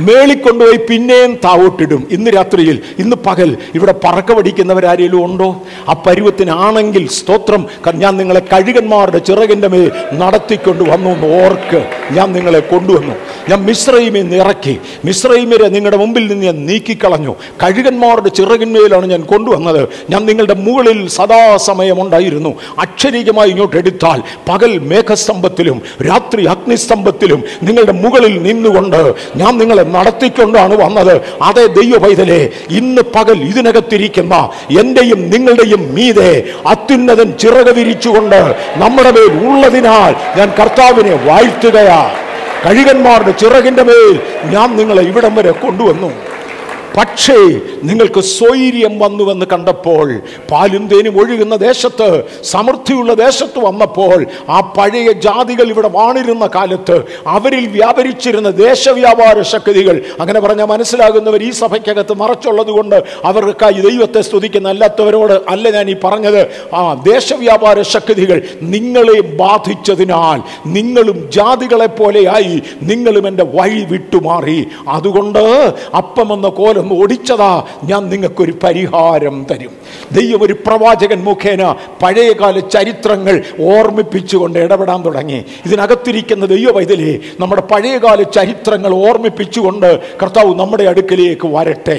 മേളിൽ കൊണ്ടുപോയി പിന്നെയും താവോട്ടിടും. ഇന്ന് രാത്രിയിൽ ഇന്ന് പകൽ ഇവിടെ പറക്ക പഠിക്കുന്നവരാരെങ്കിലും ഉണ്ടോ? ആ പരുവത്തിനാണെങ്കിൽ സ്തോത്രം. ഞാൻ നിങ്ങളെ കഴുകന്മാരുടെ ചിറകിന്റെ മേൽ നടത്തിക്കൊണ്ട് വന്നു എന്ന് ഓർക്ക്. ഞാൻ നിങ്ങളെ കൊണ്ടുവന്നു. ഞാൻ മിശ്രൈമി നിന്ന് ഇറക്കി. നിങ്ങളുടെ മുമ്പിൽ നിന്ന് ഞാൻ നീക്കിക്കളഞ്ഞു. കഴുകന്മാരുടെ ചിറകിന്മേലാണ് ഞാൻ കൊണ്ടുവന്നത്. ഞാൻ നിങ്ങളുടെ മുകളിൽ സദാസമയമുണ്ടായിരുന്നു. അക്ഷരീകമായി ഇങ്ങോട്ട് എടുത്താൽ പകൽ മേഘസ്തംഭത്തിലും രാത്രി അഗ്നിസ്തംഭത്തിലും നിങ്ങളുടെ മുകളിൽ നിന്നുകൊണ്ട് ഞാൻ നിങ്ങളെ നടത്തിക്കൊണ്ടാണ് വന്നത്. അതേ ദൈവ പൈതലെ ഇന്ന് പകൽ ഇതിനകത്തിരിക്കുന്ന എന്റെയും നിങ്ങളുടെയും മീതെ അത്യുന്നതൻ ചിറക വിരിച്ചുകൊണ്ട് നമ്മുടെ മേൽ ഉള്ളതിനാൽ ഞാൻ കർത്താവിനെ വാഴ്ത്തുകയാ കഴുകന്മാരുടെ ചിറകിന്റെ മേൽ ഞാൻ നിങ്ങളെ ഇവിടം വരെ കൊണ്ടുവന്നു. പക്ഷേ നിങ്ങൾക്ക് സ്വൈര്യം വന്നുവെന്ന് കണ്ടപ്പോൾ പാലും തേനും ഒഴുകുന്ന ദേശത്ത് സമൃദ്ധിയുള്ള ദേശത്ത് വന്നപ്പോൾ ആ പഴയ ജാതികൾ ഇവിടെ വാണിരുന്ന കാലത്ത് അവരിൽ വ്യാപരിച്ചിരുന്ന ദേശവ്യാപാര ശക്തികൾ. അങ്ങനെ പറഞ്ഞാൽ മനസ്സിലാകുന്നവർ ഈ സഭയ്ക്കകത്ത് മറച്ചുള്ളത് കൊണ്ട് അവർക്കായി ദൈവത്തെ സ്തുതിക്കുന്ന അല്ലാത്തവരോട് അല്ല ഞാൻ ഈ പറഞ്ഞത്. ആ ദേശവ്യാപാര ശക്തികൾ നിങ്ങളെ ബാധിച്ചതിനാൽ നിങ്ങളും ജാതികളെ പോലെയായി നിങ്ങളും എന്റെ വഴി വിട്ടുമാറി. അതുകൊണ്ട് അപ്പം എന്ന കോലം ഓടിച്ചതാ ഞാൻ നിങ്ങൾക്കൊരു പരിഹാരം തരും. ദൈവം ഒരു പ്രവാചകൻ മുഖേന പഴയകാല ചരിത്രങ്ങൾ ഓർമ്മിപ്പിച്ചുകൊണ്ട് ഇടപെടാൻ തുടങ്ങി. ഇതിനകത്തിരിക്കുന്ന ദൈവ വൈതലേ നമ്മുടെ പഴയകാല ചരിത്രങ്ങൾ ഓർമ്മിപ്പിച്ചുകൊണ്ട് കർത്താവ് നമ്മുടെ അടുക്കലേക്ക് വരട്ടെ.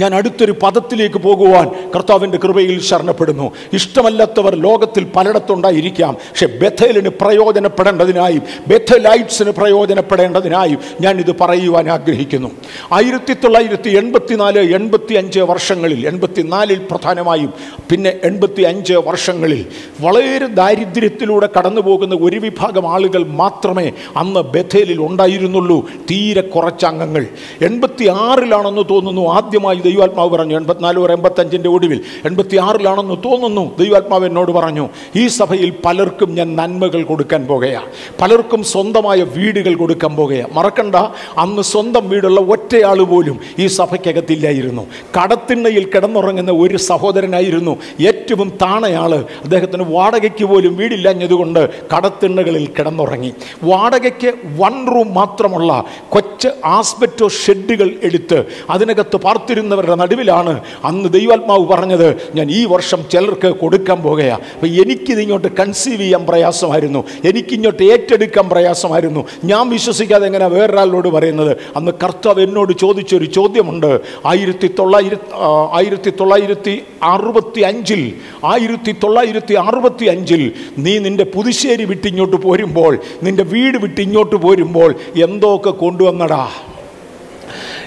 ഞാൻ അടുത്തൊരു പദത്തിലേക്ക് പോകുവാൻ കർത്താവിന്റെ കൃപയിൽ ശരണപ്പെടുന്നു. ഇഷ്ടമല്ലാത്തവർ ലോകത്തിൽ പലയിടത്തുണ്ടായിരിക്കാം. പക്ഷെ ബെഥലിന് പ്രയോജനപ്പെടേണ്ടതിനായും ബഥലൈറ്റ്സിന് പ്രയോജനപ്പെടേണ്ടതിനായും ഞാൻ ഇത് പറയുവാൻ ആഗ്രഹിക്കുന്നു. ആയിരത്തി തൊള്ളായിരത്തി എൺപത്തിനാല് എൺപത്തി അഞ്ച് വർഷങ്ങളിൽ എൺപത്തിനാലിൽ പ്രധാനമായും പിന്നെ എൺപത്തി അഞ്ച് വർഷങ്ങളിൽ വളരെ ദാരിദ്ര്യത്തിലൂടെ കടന്നു പോകുന്ന ഒരു വിഭാഗം ആളുകൾ മാത്രമേ അന്ന് ബഥേലിൽ ഉണ്ടായിരുന്നുള്ളൂ. തീരെ കുറച്ച് അംഗങ്ങൾ എൺപത്തി ആറിലാണെന്ന് തോന്നുന്നു ആദ്യമായി ദൈവാത്മാവ് പറഞ്ഞു എൺപത്തിനാല് ഒരു എൺപത്തഞ്ചിന്റെ ഒടുവിൽ. എൺപത്തി ആറിലാണെന്ന് തോന്നുന്നു ദൈവാത്മാവ് എന്നോട് പറഞ്ഞു ഈ സഭയിൽ പലർക്കും ഞാൻ നന്മകൾ കൊടുക്കാൻ പോകുകയാ. പലർക്കും സ്വന്തമായ വീടുകൾ കൊടുക്കാൻ പോകുകയാണ് മറക്കണ്ട അന്ന് സ്വന്തം വീടുള്ള ഒറ്റയാൾ പോലും ഈ സഭയ്ക്കകത്തില്ലായിരുന്നു. കടത്തിണ്ണയിൽ കിടന്നുറങ്ങുന്ന ഒരു സഹോദരനായിരുന്നു ഏറ്റവും താണയാൾ അദ്ദേഹത്തിന് വാടകയ്ക്ക് പോലും വീടില്ലാഞ്ഞതുകൊണ്ട് കടത്തിണ്ണകളിൽ കിടന്നുറങ്ങി. വാടകയ്ക്ക് വൺ റൂം മാത്രമുള്ള കൊച്ച് ആസ്പെറ്റോ ഷെഡുകൾ എടുത്ത് അതിനകത്ത് പാർത്തിരുന്നവരുടെ നടുവിലാണ് അന്ന് ദൈവാത്മാവ് പറഞ്ഞത് ഞാൻ ഈ വർഷം ചിലർക്ക് കൊടുക്കാൻ പോകുകയാ. അപ്പൊ എനിക്കിത് ഇങ്ങോട്ട് കൺസീവ് ചെയ്യാൻ പ്രയാസമായിരുന്നു. എനിക്കിങ്ങോട്ട് ഏറ്റെടുക്കാൻ പ്രയാസമായിരുന്നു. ഞാൻ വിശ്വസിക്കാതെ എങ്ങനെ വേറൊരാളിനോട് പറയുന്നത്? അന്ന് കർത്താവ് എന്നോട് ചോദിച്ചൊരു ചോദ്യമുണ്ട്. ആയിരത്തി തൊള്ളായിരത്തി ആയിരത്തി തൊള്ളായിരത്തി അറുപത്തി അഞ്ചിൽ ആയിരത്തി തൊള്ളായിരത്തി അറുപത്തി അഞ്ചിൽ നീ നിന്റെ പുതുശ്ശേരി വിട്ടിങ്ങോട്ട് പോരുമ്പോൾ നിന്റെ വീട് വിട്ടിങ്ങോട്ട് പോരുമ്പോൾ എന്തോ ഒക്കെ കൊണ്ടുവന്നടാ.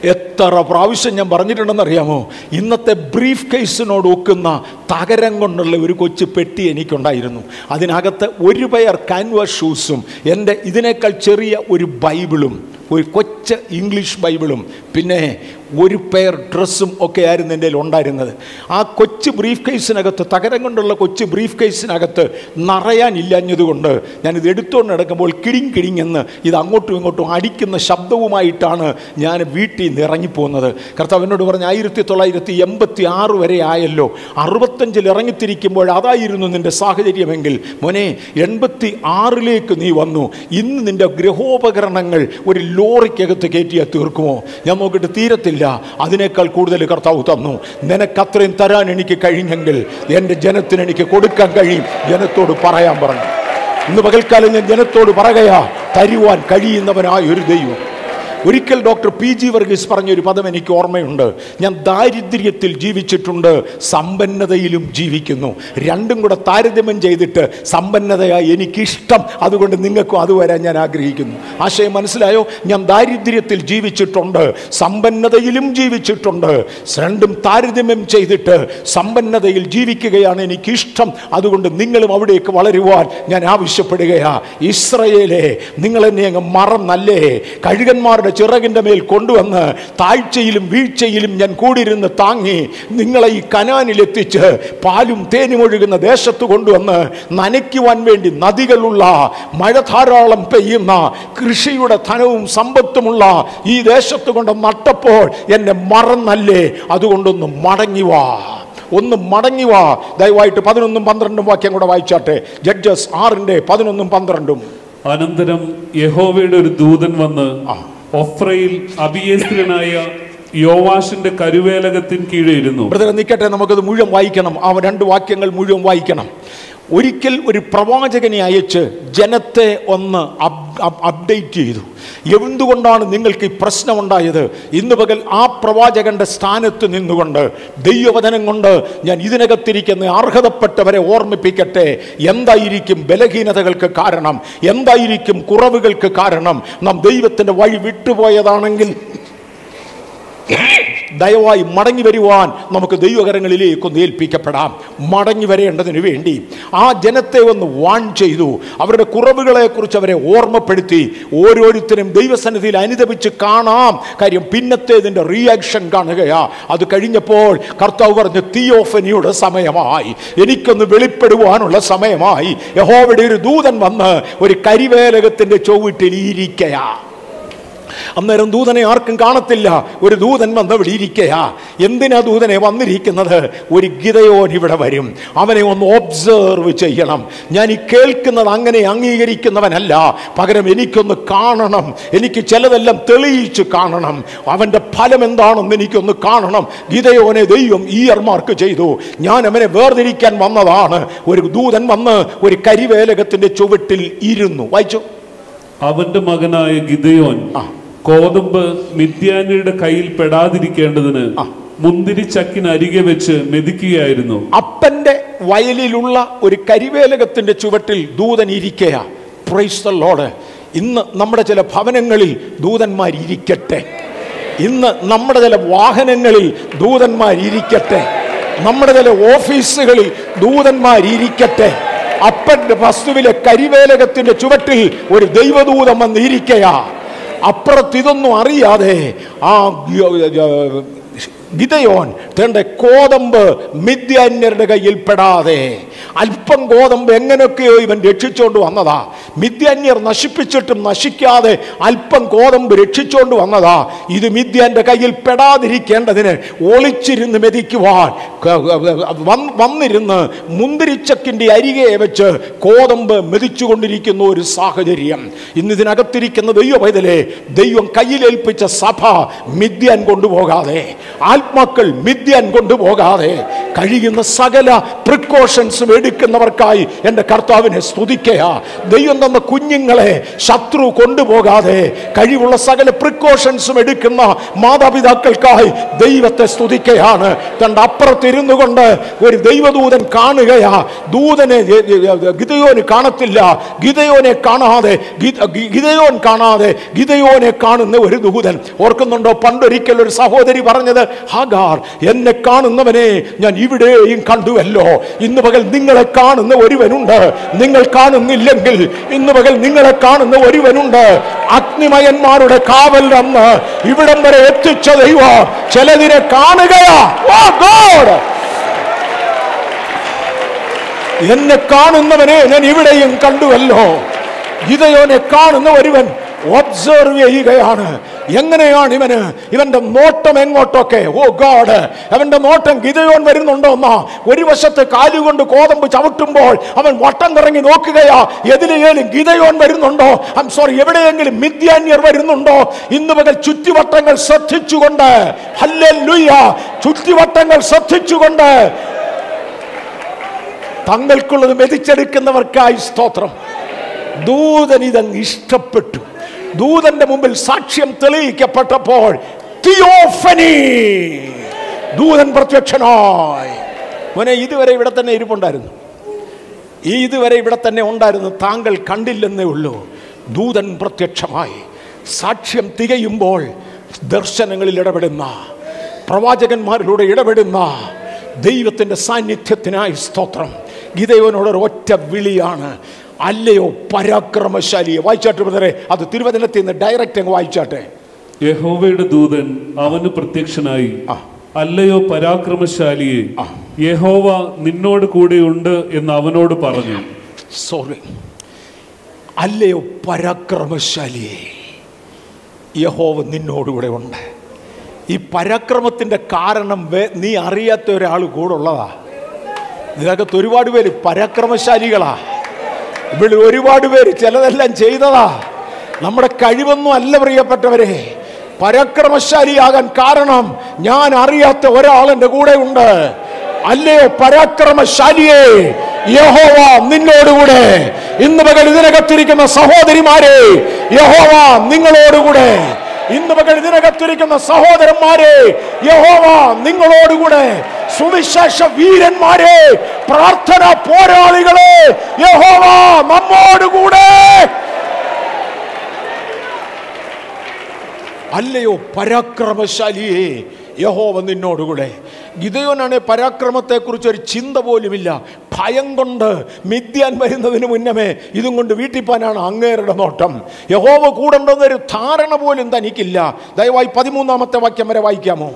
എത്ര പ്രാവശ്യം ഞാൻ പറഞ്ഞിട്ടുണ്ടെന്ന് അറിയാമോ ഇന്നത്തെ ബ്രീഫ് കേസിനോട് ഒക്കുന്ന തകരം കൊണ്ടുള്ള ഒരു കൊച്ചു പെട്ടി എനിക്കുണ്ടായിരുന്നു. അതിനകത്ത് ഒരു പെയർ കാൻവാസ് ഷൂസും എന്റെ ഇതിനേക്കാൾ ചെറിയ ഒരു ബൈബിളും ഒരു കൊച്ച ഇംഗ്ലീഷ് ബൈബിളും പിന്നെ ഒരു പെയർ ഡ്രസ്സും ഒക്കെ ആയിരുന്നു എന്റെ കയ്യിൽ ഉണ്ടായിരുന്നത്. ആ കൊച്ചു ബ്രീഫ് കേസിനകത്ത് തകരം കൊണ്ടുള്ള കൊച്ചു ബ്രീഫ് കേസിനകത്ത് നിറയാനില്ലാഞ്ഞതുകൊണ്ട് ഞാനിത് എടുത്തുകൊണ്ട് നടക്കുമ്പോൾ കിടിങ് കിടിങ് എന്ന് ഇത് അങ്ങോട്ടും ഇങ്ങോട്ടും അടിക്കുന്ന ശബ്ദവുമായിട്ടാണ് ഞാൻ വീട്ടിൽ നിന്ന് ഇറങ്ങിപ്പോകുന്നത്. കർത്താവ് എന്നോട് പറഞ്ഞ ആയിരത്തി തൊള്ളായിരത്തി എൺപത്തി ആറ് വരെ ആയല്ലോ. അറുപത്തഞ്ചിൽ ഇറങ്ങിത്തിരിക്കുമ്പോൾ അതായിരുന്നു നിന്റെ സാഹചര്യമെങ്കിൽ. മോനെ എൺപത്തി ആറിലേക്ക് നീ വന്നു. ഇന്ന് നിന്റെ ഗ്രഹോപകരണങ്ങൾ ഒരു ലോറിക്കകത്ത് കയറ്റിയാൽ തീർക്കുമോ? ഞാൻ നോക്കിയിട്ട് തീരത്തില്ല. അതിനേക്കാൾ കൂടുതൽ കർത്താവ് തന്നു. നിനക്കത്രയും തരാൻ എനിക്ക് കഴിഞ്ഞെങ്കിൽ എന്റെ ജനത്തിന് എനിക്ക് കൊടുക്കാൻ കഴിയും. ജനത്തോട് പറയാൻ പറഞ്ഞു. ഇന്ന് പകൽക്കാലം ഞാൻ ജനത്തോട് പറയുകയാ തരുവാൻ കഴിയുന്നവനായ ഒരു ദൈവം. ഒരിക്കൽ ഡോക്ടർ പി ജി വർഗീസ് പറഞ്ഞൊരു പദം എനിക്ക് ഓർമ്മയുണ്ട്. ഞാൻ ദാരിദ്ര്യത്തിൽ ജീവിച്ചിട്ടുണ്ട് സമ്പന്നതയിലും ജീവിക്കുന്നു. രണ്ടും കൂടെ താരതമ്യം ചെയ്തിട്ട് സമ്പന്നതയായി എനിക്കിഷ്ടം. അതുകൊണ്ട് നിങ്ങൾക്കും അത് വരാൻ ഞാൻ ആഗ്രഹിക്കുന്നു. ആശയം മനസ്സിലായോ? ഞാൻ ദാരിദ്ര്യത്തിൽ ജീവിച്ചിട്ടുണ്ട് സമ്പന്നതയിലും ജീവിച്ചിട്ടുണ്ട്. രണ്ടും താരതമ്യം ചെയ്തിട്ട് സമ്പന്നതയിൽ ജീവിക്കുകയാണ് എനിക്കിഷ്ടം. അതുകൊണ്ട് നിങ്ങളും അവിടേക്ക് വളരുവാൻ ഞാൻ ആവശ്യപ്പെടുകയാ. ഇസ്രയേലെ നിങ്ങൾ എന്നെ അങ്ങ് മറന്നല്ലേ? കഴുകന്മാരുടെ ചിറകിന്റെ മേൽ കൊണ്ടുവന്ന് താഴ്ചയിലും വീഴ്ചയിലും ഞാൻ കൂടിയിരുന്ന് താങ്ങി നിങ്ങളെ ഈ കനാനിലെത്തിച്ച് പാലും തേനും ഒഴുകുന്ന ദേശത്ത് കൊണ്ടുവന്ന് നനയ്ക്കുവാൻ വേണ്ടി നദികളുള്ള മഴ ധാരാളം പെയ്യുന്ന കൃഷിയുടെ ധനവും സമ്പത്തുമുള്ള ഈ ദേശത്ത് കൊണ്ട് നട്ടപ്പോൾ എന്നെ മറന്നല്ലേ? അതുകൊണ്ടൊന്ന് മടങ്ങി വാ. ഒന്ന് മടങ്ങി വാ. ദയവായിട്ട് പതിനൊന്നും പന്ത്രണ്ടും വാക്യം കൂടെ വായിച്ചാട്ടെ. ജഡ്ജസ് ആറിന്റെ പതിനൊന്നും പന്ത്രണ്ടും. അനന്തരം യഹോവയുടെ ഒരു ദൂതൻ വന്ന് ആ. ഒഫ്രയിൽ അഭിയേസ്ത്രനായ യോവാഷിന്റെ കരുവേലകത്തിൻ കീഴെ ഇരുന്നു. നിൽക്കട്ടെ നമുക്കത് മുഴുവൻ വായിക്കണം. ആ രണ്ട് വാക്യങ്ങൾ മുഴുവൻ വായിക്കണം. ഒരിക്കൽ ഒരു പ്രവാചകനെ അയച്ച് ജനത്തെ ഒന്ന് അപ്- അപ്- അപ്ഡേറ്റ് ചെയ്തു. എന്തുകൊണ്ടാണ് നിങ്ങൾക്ക് ഈ പ്രശ്നമുണ്ടായത്? ഇന്ന് പകൽ ആ പ്രവാചകന്റെ സ്ഥാനത്ത് നിന്നുകൊണ്ട് ദൈവവചനം കൊണ്ട് ഞാൻ ഇതിനകത്തിരിക്കുന്ന അർഹതപ്പെട്ടവരെ ഓർമ്മിപ്പിക്കട്ടെ. എന്തായിരിക്കും ബലഹീനതകൾക്ക് കാരണം? എന്തായിരിക്കും കുറവുകൾക്ക് കാരണം? നാം ദൈവത്തിന്റെ വഴി വിട്ടുപോയതാണെങ്കിൽ ദയവായി മടങ്ങി വരുവാൻ നമുക്ക് ദൈവകരങ്ങളിലേക്ക് ഒന്ന് ഏൽപ്പിക്കപ്പെടാം. മടങ്ങി വരേണ്ടതിന് വേണ്ടി ആ ജനത്തെ ഒന്ന് വാൺ ചെയ്തു. അവരുടെ കുറവുകളെക്കുറിച്ച് അവരെ ഓർമ്മപ്പെടുത്തി. ഓരോരുത്തരും ദൈവസന്നിധിയിൽ അനുദപിച്ച് കാണാം. കാര്യം പിന്നത്തേതിന്റെ റിയാക്ഷൻ കാണുകയാ. അത് കഴിഞ്ഞപ്പോൾ കർത്താവ് പറഞ്ഞ് തിയോഫനിയുടെ സമയമായി. എനിക്കൊന്ന് വെളിപ്പെടുവാനുള്ള സമയമായി. യഹോവയുടെ ഒരു ദൂതൻ വന്ന് ഒരു കരിവേലകത്തിന്റെ ചൊവ്വിട്ടിൽ അന്നേരം ദൂതനെ ആർക്കും കാണത്തില്ല. ഒരു ദൂതൻ വന്ന് ഇവിടെ ഇരിക്കയാ. എന്തിനാ ദൂതനെ വന്നിരിക്കുന്നത്? ഒരു ഗിതയോൻ ഇവിടെ വരും. അവനെ ഒന്ന് ഒബ്സേർവ് ചെയ്യണം. ഞാൻ ഈ കേൾക്കുന്നത് അങ്ങനെ അംഗീകരിക്കുന്നവനല്ല. പകരം എനിക്കൊന്ന് കാണണം. എനിക്ക് ചിലതെല്ലാം തെളിയിച്ച് കാണണം. അവന്റെ ഫലം എന്താണെന്ന് എനിക്കൊന്ന് കാണണം. ഗിതയോനെ ദൈവം ഈയർമാർക്ക് ചെയ്തു. ഞാൻ അവനെ വേർതിരിക്കാൻ വന്നതാണ്. ഒരു ദൂതൻ വന്ന് ഒരു കരിവേലകത്തിന്റെ ചുവട്ടിൽ ഇരുന്നു. വായിച്ചു. അവന്റെ മകനായ ഗിദയോൻ കോതമ്പ് മിഥ്യാനിയുടെ കയ്യിൽ പെടാതിരിക്കേണ്ടതിന് മുന്തിരിച്ചക്കിനരികെ വെച്ച് മെതിക്കുകയായിരുന്നു. അപ്പന്റെ വയലിലുള്ള ഒരു കരിവേലകത്തിന്റെ ചുവട്ടിൽ ദൂതൻ ഇരിക്കയാ. പ്രൈസ് ദ ലോഡ് ഇന്ന് നമ്മുടെ ചില ഭവനങ്ങളിൽ ദൂതന്മാർ ഇരിക്കട്ടെ. ഇന്ന് നമ്മുടെ ചില വാഹനങ്ങളിൽ ദൂതന്മാർ ഇരിക്കട്ടെ. നമ്മുടെ ചില ഓഫീസുകളിൽ ദൂതന്മാർ ഇരിക്കട്ടെ. അപ്പന്റെ വസ്തുവിലെ കരിവേലകത്തിന്റെ ചുവട്ടിൽ ഒരു ദൈവദൂതം വന്ന് ഇരിക്കയാ അപ്പുറത്ത് ഇതൊന്നും അറിയാതെ ആ ഗിതയോൻ തന്റെ കോതമ്പ് മിഥ്യാന്യരുടെ കയ്യിൽപ്പെടാതെ അല്പം കോതമ്പ് എങ്ങനെയൊക്കെയോ ഇവൻ രക്ഷിച്ചുകൊണ്ട് വന്നതാ. മിഥ്യാന്യർ നശിപ്പിച്ചിട്ടും നശിക്കാതെ അല്പം കോതമ്പ് രക്ഷിച്ചുകൊണ്ട് വന്നതാ. ഇത് മിഥ്യാന്റെ കയ്യിൽ പെടാതിരിക്കേണ്ടതിന് ഒളിച്ചിരുന്ന് മെതിക്കുവാൻ വന്നിരുന്ന് മുന്തിരിച്ചക്കിന്റെ അരികെ വെച്ച് കോതമ്പ് മെതിച്ചുകൊണ്ടിരിക്കുന്ന ഒരു സാഹചര്യം. ഇന്ന് ഇതിനകത്തിരിക്കുന്ന ദൈവ പൈതലെ ദൈവം കയ്യിലേൽപ്പിച്ച സഭ മിഥ്യാൻ കൊണ്ടുപോകാതെ ആത്മാക്കൾ മിഥ്യൻ കൊണ്ടുപോകാതെ കഴിയുന്ന സകല പ്രിക്കോഷൻസും എടുക്കുന്നവർക്കായി എന്റെ കർത്താവിനെ സ്തുതിക്കയാ. ദൈവം തന്ന കുഞ്ഞുങ്ങളെ ശത്രു കൊണ്ടുപോകാതെ കഴിവുള്ള സകല പ്രിക്കോഷൻസും എടുക്കുന്ന മാതാപിതാക്കൾക്കായി ദൈവത്തെ സ്തുതിക്കയാണ്. തന്റെ അപ്പുറത്തിരുന്നു കൊണ്ട് ഒരു ദൈവദൂതൻ കാണുകയാ. ദൂതനെ ഗിതയോന് കാണത്തില്ല. ഗിതയോനെ കാണാതെ ഗി- ഗി- കാണാതെ ഗിതയോനെ കാണുന്ന ഒരു ദൂതൻ. ഓർക്കുന്നുണ്ടോ? പണ്ടൊരിക്കൽ ഒരു സഹോദരി പറഞ്ഞത് ഹാഗാർ എന്നെ കാണുന്നവനെ ഞാൻ ഇവിടെയും കണ്ടുവല്ലോ. ഇന്ന് പകൽ നിങ്ങളെ കാണുന്ന ഒരുവനുണ്ട്. നിങ്ങൾ കാണുന്നില്ലെങ്കിൽ ഇന്ന് പകൽ നിങ്ങളെ കാണുന്ന ഒരുവനുണ്ട്. അഗ്നിമയന്മാരുടെ കാവൽ അന്ന് ഇവിടം വരെ എത്തിച്ച ദൈവം ചിലതിനെ കാണുകയാ. എന്നെ കാണുന്നവനെ ഞാൻ ഇവിടെയും കണ്ടുവല്ലോ. ഗിതയോനെ കാണുന്ന ഒരുവൻ ഒബ്സർവ് ചെയ്യുകയാണ്. എങ്ങനെയാണ് ഇവന്? ഇവന്റെ നോട്ടം എങ്ങോട്ടൊക്കെ? ഓ ഗാഡ് അവന്റെ നോട്ടം ഗിതയോൻ വരുന്നുണ്ടോ എന്നാ? ഒരു വശത്ത് കാലുകൊണ്ട് കോതമ്പ് ചവിട്ടുമ്പോൾ അവൻ വട്ടം കറങ്ങി നോക്കുകയാ. എതിലേലും ഗിതയോൻ വരുന്നുണ്ടോ? ഐം സോറി എവിടെയെങ്കിലും മിഥ്യാന്യർ വരുന്നുണ്ടോ? ഇന്ന് മുതൽ ചുറ്റുവട്ടങ്ങൾ ശ്രദ്ധിച്ചുകൊണ്ട് ചുറ്റുവട്ടങ്ങൾ ശ്രദ്ധിച്ചുകൊണ്ട് തങ്ങൾക്കുള്ളത് മെതിച്ചെടുക്കുന്നവർക്കായി സ്തോത്രം. ദൂതനിതങ് ഇഷ്ടപ്പെട്ടു. ദൂതന്റെ മുമ്പിൽ സാക്ഷ്യം തെളിയിക്കപ്പെട്ടപ്പോൾ തിയോഫനി. ദൂതൻ പ്രത്യക്ഷനായി. മോനെ ഇതുവരെ ഇവിടെ തന്നെ ഇരിപ്പുണ്ടായിരുന്നു. ഈ ഇതുവരെ ഇവിടെ തന്നെ ഉണ്ടായിരുന്നു. താങ്കൾ കണ്ടില്ലെന്നേ ഉള്ളൂ. ദൂതൻ പ്രത്യക്ഷമായി. സാക്ഷ്യം തികയുമ്പോൾ ദർശനങ്ങളിൽ ഇടപെടുന്ന പ്രവാചകന്മാരിലൂടെ ഇടപെടുന്ന ദൈവത്തിന്റെ സാന്നിധ്യത്തിനായി സ്തോത്രം. ഗീതയോനോടൊരു ഒറ്റ വിളിയാണ്. അല്ലയോ പരാക്രമശാലിയെ വായിച്ചാട്ടെ ബ്രദറെ. അത് തിരുവചനത്തിൽ നിന്ന് ഡയറക്റ്റ് അങ്ങ് വായിച്ചാട്ടെ. യഹോവയുടെ ദൂതൻ അവന് പ്രത്യക്ഷനായി അല്ലയോ പരാക്രമശാലിയെ യഹോവ നിന്നോട് കൂടെയുണ്ട് എന്ന് അവനോട് പറഞ്ഞു. സോറി. അല്ലയോ പരാക്രമശാലിയെ യഹോവ നിന്നോടുകൂടെ ഉണ്ട്. ഈ പരാക്രമത്തിന്റെ കാരണം നീ അറിയാത്ത ഒരാൾ കൂടെ ഉള്ളതാ. ഇതിനകത്ത് ഒരുപാട് പേര് പരാക്രമശാലികളാ. ഇവിടെ ഒരുപാട് പേര് ചിലതെല്ലാം ചെയ്തതാ. നമ്മുടെ കഴിവൊന്നും അല്ല പ്രിയപ്പെട്ടവരെ. പരാക്രമശാലിയാകാൻ കാരണം ഞാൻ അറിയാത്ത ഒരാൾ എന്റെ കൂടെ ഉണ്ട്. അല്ലയോ പരാക്രമശാലിയെ യഹോവ നിന്നോടുകൂടെ. ഇന്ന് പകൽ ഇതിനകത്തിരിക്കുന്ന സഹോദരിമാരെ യഹോവ നിങ്ങളോടുകൂടെ. ഇന്ന് പകൽ ഇതിനകത്തിരിക്കുന്ന സഹോദരന്മാരെ യഹോവ നിങ്ങളോടുകൂടെ സുവിശേഷ വീരന്മാരെ പ്രാർത്ഥന പോരാളികളെ യഹോവ നമ്മോടുകൂടെ. അല്ലയോ പരാക്രമശാലിയെ യഹോവ നിന്നോടുകൂടെ. ഗിതയോനാണ് പരാക്രമത്തെക്കുറിച്ച് ഒരു ചിന്ത പോലുമില്ല. ഭയം കൊണ്ട് മിഥ്യാൻ വരുന്നതിന് മുന്നമേ ഇതും കൊണ്ട് വീട്ടിപ്പാനാണ് അങ്ങേരുടെ നോട്ടം. യഹോവ കൂടണ്ടെന്നൊരു ധാരണ പോലും തനിക്കില്ല. ദയവായി പതിമൂന്നാമത്തെ വാക്യം വരെ വായിക്കാമോ?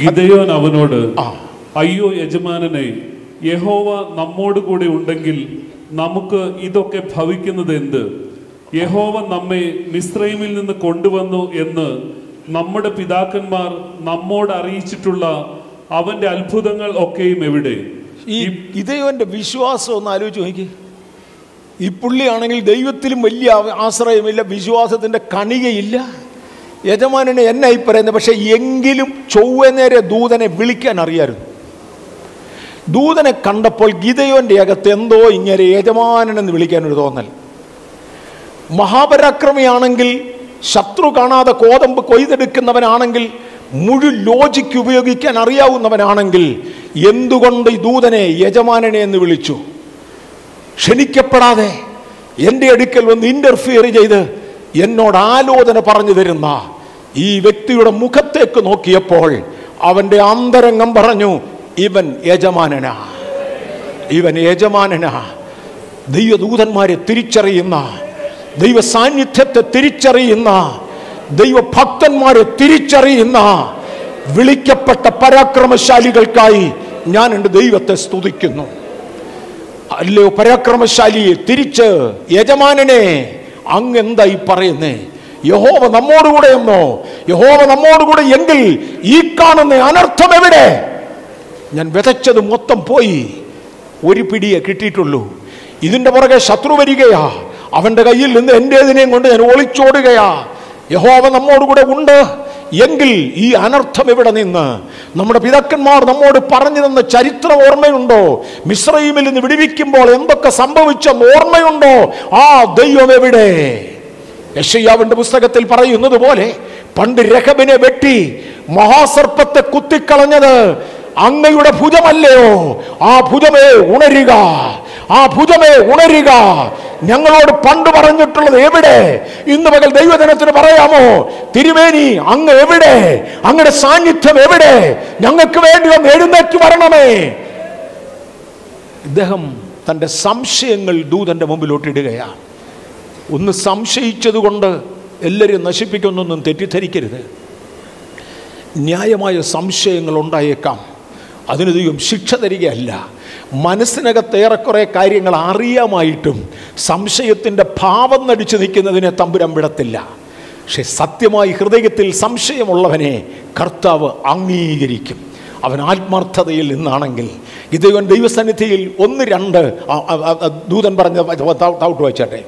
ഗിതയോൻ അവനോട് അയ്യോ യജമാനനെ യഹോവ നമ്മോട് കൂടെ ഉണ്ടെങ്കിൽ നമുക്ക് ഇതൊക്കെ ഭവിക്കുന്നത് എന്ത്? യഹോവ നമ്മെ മിസ്രൈമിൽ നിന്ന് കൊണ്ടുവന്നു എന്ന് നമ്മുടെ പിതാക്കന്മാർ നമ്മോട് അറിയിച്ചിട്ടുള്ള അവന്റെ അത്ഭുതങ്ങൾ ഒക്കെയും എവിടെ? ഈ ഇതയോന്റെ വിശ്വാസം ഒന്ന് ആലോചിച്ച് നോക്കി ഈ പുള്ളിയാണെങ്കിൽ ദൈവത്തിലും വലിയ ആശ്രയമില്ല വിശ്വാസത്തിന്റെ കണികയില്ല. യജമാനനെ എന്നായി പറയുന്നത് പക്ഷെ എങ്കിലും ചൊവ്വ നേരെ ദൂതനെ വിളിക്കാൻ അറിയായിരുന്നു. ദൂതനെ കണ്ടപ്പോൾ ഗീതയോന്റെ അകത്ത് എന്തോ ഇങ്ങനെ യജമാനനെന്ന് വിളിക്കാനൊരു തോന്നൽ. മഹാപരാക്രമിയാണെങ്കിൽ ശത്രു കാണാതെ കോതമ്പ് കൊയ്തെടുക്കുന്നവനാണെങ്കിൽ മുഴു ലോജിക്ക് ഉപയോഗിക്കാൻ അറിയാവുന്നവനാണെങ്കിൽ എന്തുകൊണ്ട് ഈ ദൂതനെ യജമാനനെ എന്ന് വിളിച്ചു? ക്ഷണിക്കപ്പെടാതെ എന്റെ അടുക്കൽ വന്ന് ഇന്റർഫിയർ ചെയ്ത് എന്നോട് ആലോചന പറഞ്ഞു തരുന്ന ഈ വ്യക്തിയുടെ മുഖത്തേക്ക് നോക്കിയപ്പോൾ അവന്റെ അന്തരംഗം പറഞ്ഞു ഇവൻ യജമാനനാ ഇവൻ യജമാനനാ. ദൈവദൂതന്മാരെ തിരിച്ചറിയുന്ന ദൈവ സാന്നിധ്യത്തെ തിരിച്ചറിയുന്ന ദൈവഭക്തന്മാരെ തിരിച്ചറിയുന്ന വിളിക്കപ്പെട്ട പരാക്രമശാലികൾക്കായി ഞാൻ എന്റെ ദൈവത്തെ സ്തുതിക്കുന്നു. അല്ലയോ പരാക്രമശാലിയെ തിരിച്ച് യജമാനനെ അങ്ങ് എന്തായി പറയുന്നേ? യഹോവ നമ്മോടുകൂടെ എന്നോ? യഹോവ നമ്മോടുകൂടെ എങ്കിൽ ഈ കാണുന്ന അനർത്ഥം എവിടെ? ഞാൻ വിതച്ചത് മൊത്തം പോയി ഒരു പിടിയെ കിട്ടിയിട്ടുള്ളൂ. ഇതിന്റെ പുറകെ ശത്രു വരികയാ. അവന്റെ കയ്യിൽ നിന്ന് എന്റെതിനെയും കൊണ്ട് ഞാൻ ഒളിച്ചോടുകയാ. യഹോവ നമ്മോടുകൂടെ ഉണ്ട്. എങ്കിൽ ഈ അനർത്ഥം എവിടെ നിന്ന്? നമ്മുടെ പിതാക്കന്മാർ നമ്മോട് പറഞ്ഞു തന്ന ചരിത്രം ഓർമ്മയുണ്ടോ? മിശ്രൈമിൽ നിന്ന് വിടിവിക്കുമ്പോൾ എന്തൊക്കെ സംഭവിച്ചെന്ന് ഓർമ്മയുണ്ടോ? ആ ദൈവം എവിടെ? യശയ്യാവിന്റെ പുസ്തകത്തിൽ പറയുന്നത് പോലെ പണ്ട് രഹബിനെ വെട്ടി മഹാസർപ്പത്തെ കുത്തിക്കളഞ്ഞത് അങ്ങയുടെ ഭുജമല്ലയോ? ആ ഭുജമേ ഉണരുക. ആ ഭുജമേ ഉണരുക. ഞങ്ങളോട് പണ്ട് പറഞ്ഞിട്ടുള്ളത് എവിടെ? ഇന്ന് പകൽ ദൈവദിനത്തിന് പറയാമോ? തിരുമേനി അങ്ങ് എവിടെ? അങ്ങയുടെ സാന്നിധ്യം എവിടെ? ഞങ്ങൾക്ക് വേണ്ടി ഒന്ന് എഴുന്നേറ്റ് വരണമേ. ഇദ്ദേഹം തന്റെ സംശയങ്ങൾ ദൂതന്റെ മുമ്പിലോട്ട് ഇടുകയാണ് ഒന്ന് സംശയിച്ചതുകൊണ്ട് എല്ലാവരും നശിപ്പിക്കുന്നൊന്നും തെറ്റിദ്ധരിക്കരുത്. ന്യായമായ സംശയങ്ങൾ ഉണ്ടായേക്കാം. അതിന് ദൈവം ശിക്ഷ തരികയല്ല. മനസ്സിനകത്ത് ഏറെക്കുറെ കാര്യങ്ങൾ അറിയാമായിട്ടും സംശയത്തിന്റെ ഭാവം നടിച്ചു നിൽക്കുന്നതിനെ തമ്പുരം വിടത്തില്ല. പക്ഷെ സത്യമായി ഹൃദയത്തിൽ സംശയമുള്ളവനെ കർത്താവ് അംഗീകരിക്കും. അവൻ ആത്മാർത്ഥതയിൽ നിന്നാണെങ്കിൽ ഇത് ഇവൻ ദൈവസന്നിധിയിൽ ഒന്ന് രണ്ട് ദൂതൻ പറഞ്ഞ തൗട്ട് വെച്ചട്ടെ.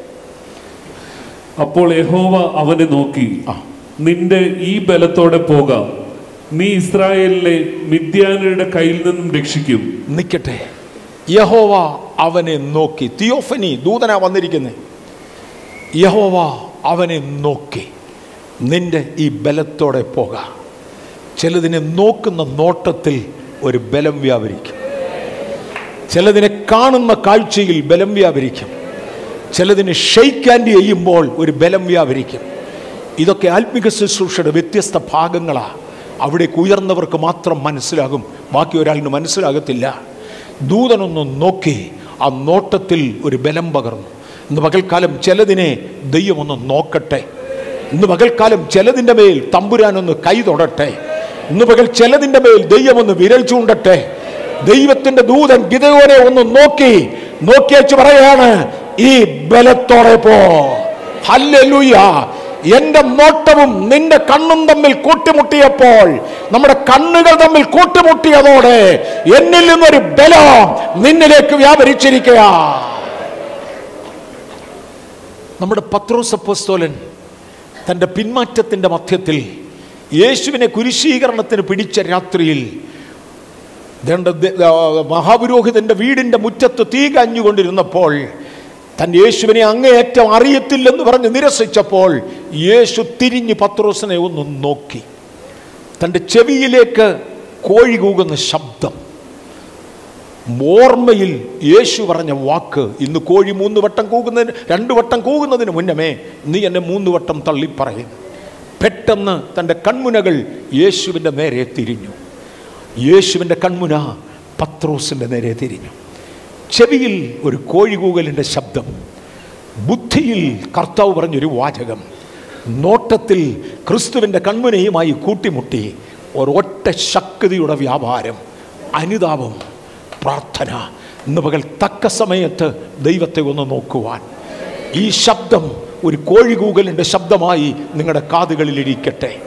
അപ്പോൾ യഹോവ അവനെ നോക്കി നിന്റെ ഈ ബലത്തോടെ പോകാം. നീ ഇസ്രായേലിനെ മിഥ്യാനയുടെ കയ്യിൽ നിന്നും രക്ഷിക്കും. നിൽക്കട്ടെ യഹോവ അവനെ നോക്കി. തിയോഫനി ദൂതന വന്നിരിക്കുന്നത് യഹോവ അവനെ നോക്കി. നിന്റെ ഈ ബലത്തോടെ പോക. ചിലതിനെ നോക്കുന്ന നോട്ടത്തിൽ ഒരു ബലം വ്യാപരിക്കും. ചിലതിനെ കാണുന്ന കാഴ്ചയിൽ ബലം വ്യാപരിക്കും. ചിലതിന് ഷെയ്ക്ക് ആൻഡ് ചെയ്യുമ്പോൾ ഒരു ബലം വ്യാപരിക്കും. ഇതൊക്കെ ആത്മിക ശുശ്രൂഷയുടെ വ്യത്യസ്ത ഭാഗങ്ങളാണ് അവിടേക്ക് ഉയർന്നവർക്ക് മാത്രം മനസ്സിലാകും. ബാക്കി ഒരാളിന് മനസ്സിലാകത്തില്ല. ദൂതനൊന്ന് നോക്കി. ആ നോട്ടത്തിൽ ഒരു ബലം പകർന്നു. ഇന്ന് പകൽക്കാലം ചിലതിനെ ദൈവമൊന്ന് നോക്കട്ടെ. ഇന്ന് പകൽക്കാലം ചിലതിന്റെ മേൽ തമ്പുരാനൊന്ന് കൈ തൊടട്ടെ. ഇന്ന് പകൽ ചിലതിന്റെ മേൽ ദൈവമൊന്ന് വിരൽ ചൂണ്ടട്ടെ. ദൈവത്തിന്റെ ദൂതൻ ഗിതയോനെ ഒന്ന് നോക്കി. നോക്കിയച്ച് പറയാണ് ഈ ബലത്തോടെ പോ. ഹല്ലേലൂയ. എന്റെ നോട്ടവും നിന്റെ കണ്ണും തമ്മിൽ കൂട്ടിമുട്ടിയപ്പോൾ നമ്മുടെ കണ്ണുകൾ തമ്മിൽ കൂട്ടിമുട്ടിയതോടെ എന്നിൽ നിന്നൊരു ബലം നിന്നിലേക്ക് വ്യാപരിച്ചിരിക്കുക നമ്മുടെ പത്രോസപ്പോസ്തോലൻ തന്റെ തന്റെ പിന്മാറ്റത്തിന്റെ മധ്യത്തിൽ യേശുവിനെ കുരിശീകരണത്തിന് പിടിച്ച രാത്രിയിൽ മഹാപുരോഹിതന്റെ വീടിന്റെ മുറ്റത്ത് തീ കാഞ്ഞുകൊണ്ടിരുന്നപ്പോൾ തന്റെ യേശുവിനെ അങ്ങേയറ്റം അറിയത്തില്ലെന്ന് പറഞ്ഞ് നിരസിച്ചപ്പോൾ യേശു തിരിഞ്ഞ് പത്രോസിനെ ഒന്ന് നോക്കി. തന്റെ ചെവിയിലേക്ക് കോഴി കൂകുന്ന ശബ്ദം. ഓർമ്മയിൽ യേശു പറഞ്ഞ വാക്ക് ഇന്ന് കോഴി മൂന്ന് വട്ടം കൂകുന്നതിന് രണ്ട് വട്ടം കൂകുന്നതിന് മുന്നമേ നീ എന്നെ മൂന്ന് വട്ടം തള്ളിപ്പറയും പെട്ടെന്ന് തന്റെ കൺമുനകൾ യേശുവിന്റെ നേരെ തിരിഞ്ഞു. യേശുവിന്റെ കൺമുന പത്രോസിന്റെ നേരെ തിരിഞ്ഞു. ചെവിയിൽ ഒരു കോഴികൂകലിന്റെ ശബ്ദം. ബുദ്ധിയിൽ കർത്താവ് പറഞ്ഞൊരു വാചകം. നോട്ടത്തിൽ ക്രിസ്തുവിന്റെ കൺമുനയുമായി കൂട്ടിമുട്ടി ഒരൊറ്റ ശക്തിയുടെ വ്യാപാരം അനുതാപം പ്രാർത്ഥന. ഇന്ന് പകൽ തക്ക സമയത്ത് ദൈവത്തെ ഒന്ന് നോക്കുവാൻ. ഈ ശബ്ദം ഒരു കോഴികൂകലിന്റെ ശബ്ദമായി നിങ്ങളുടെ കാതുകളിലിരിക്കട്ടെ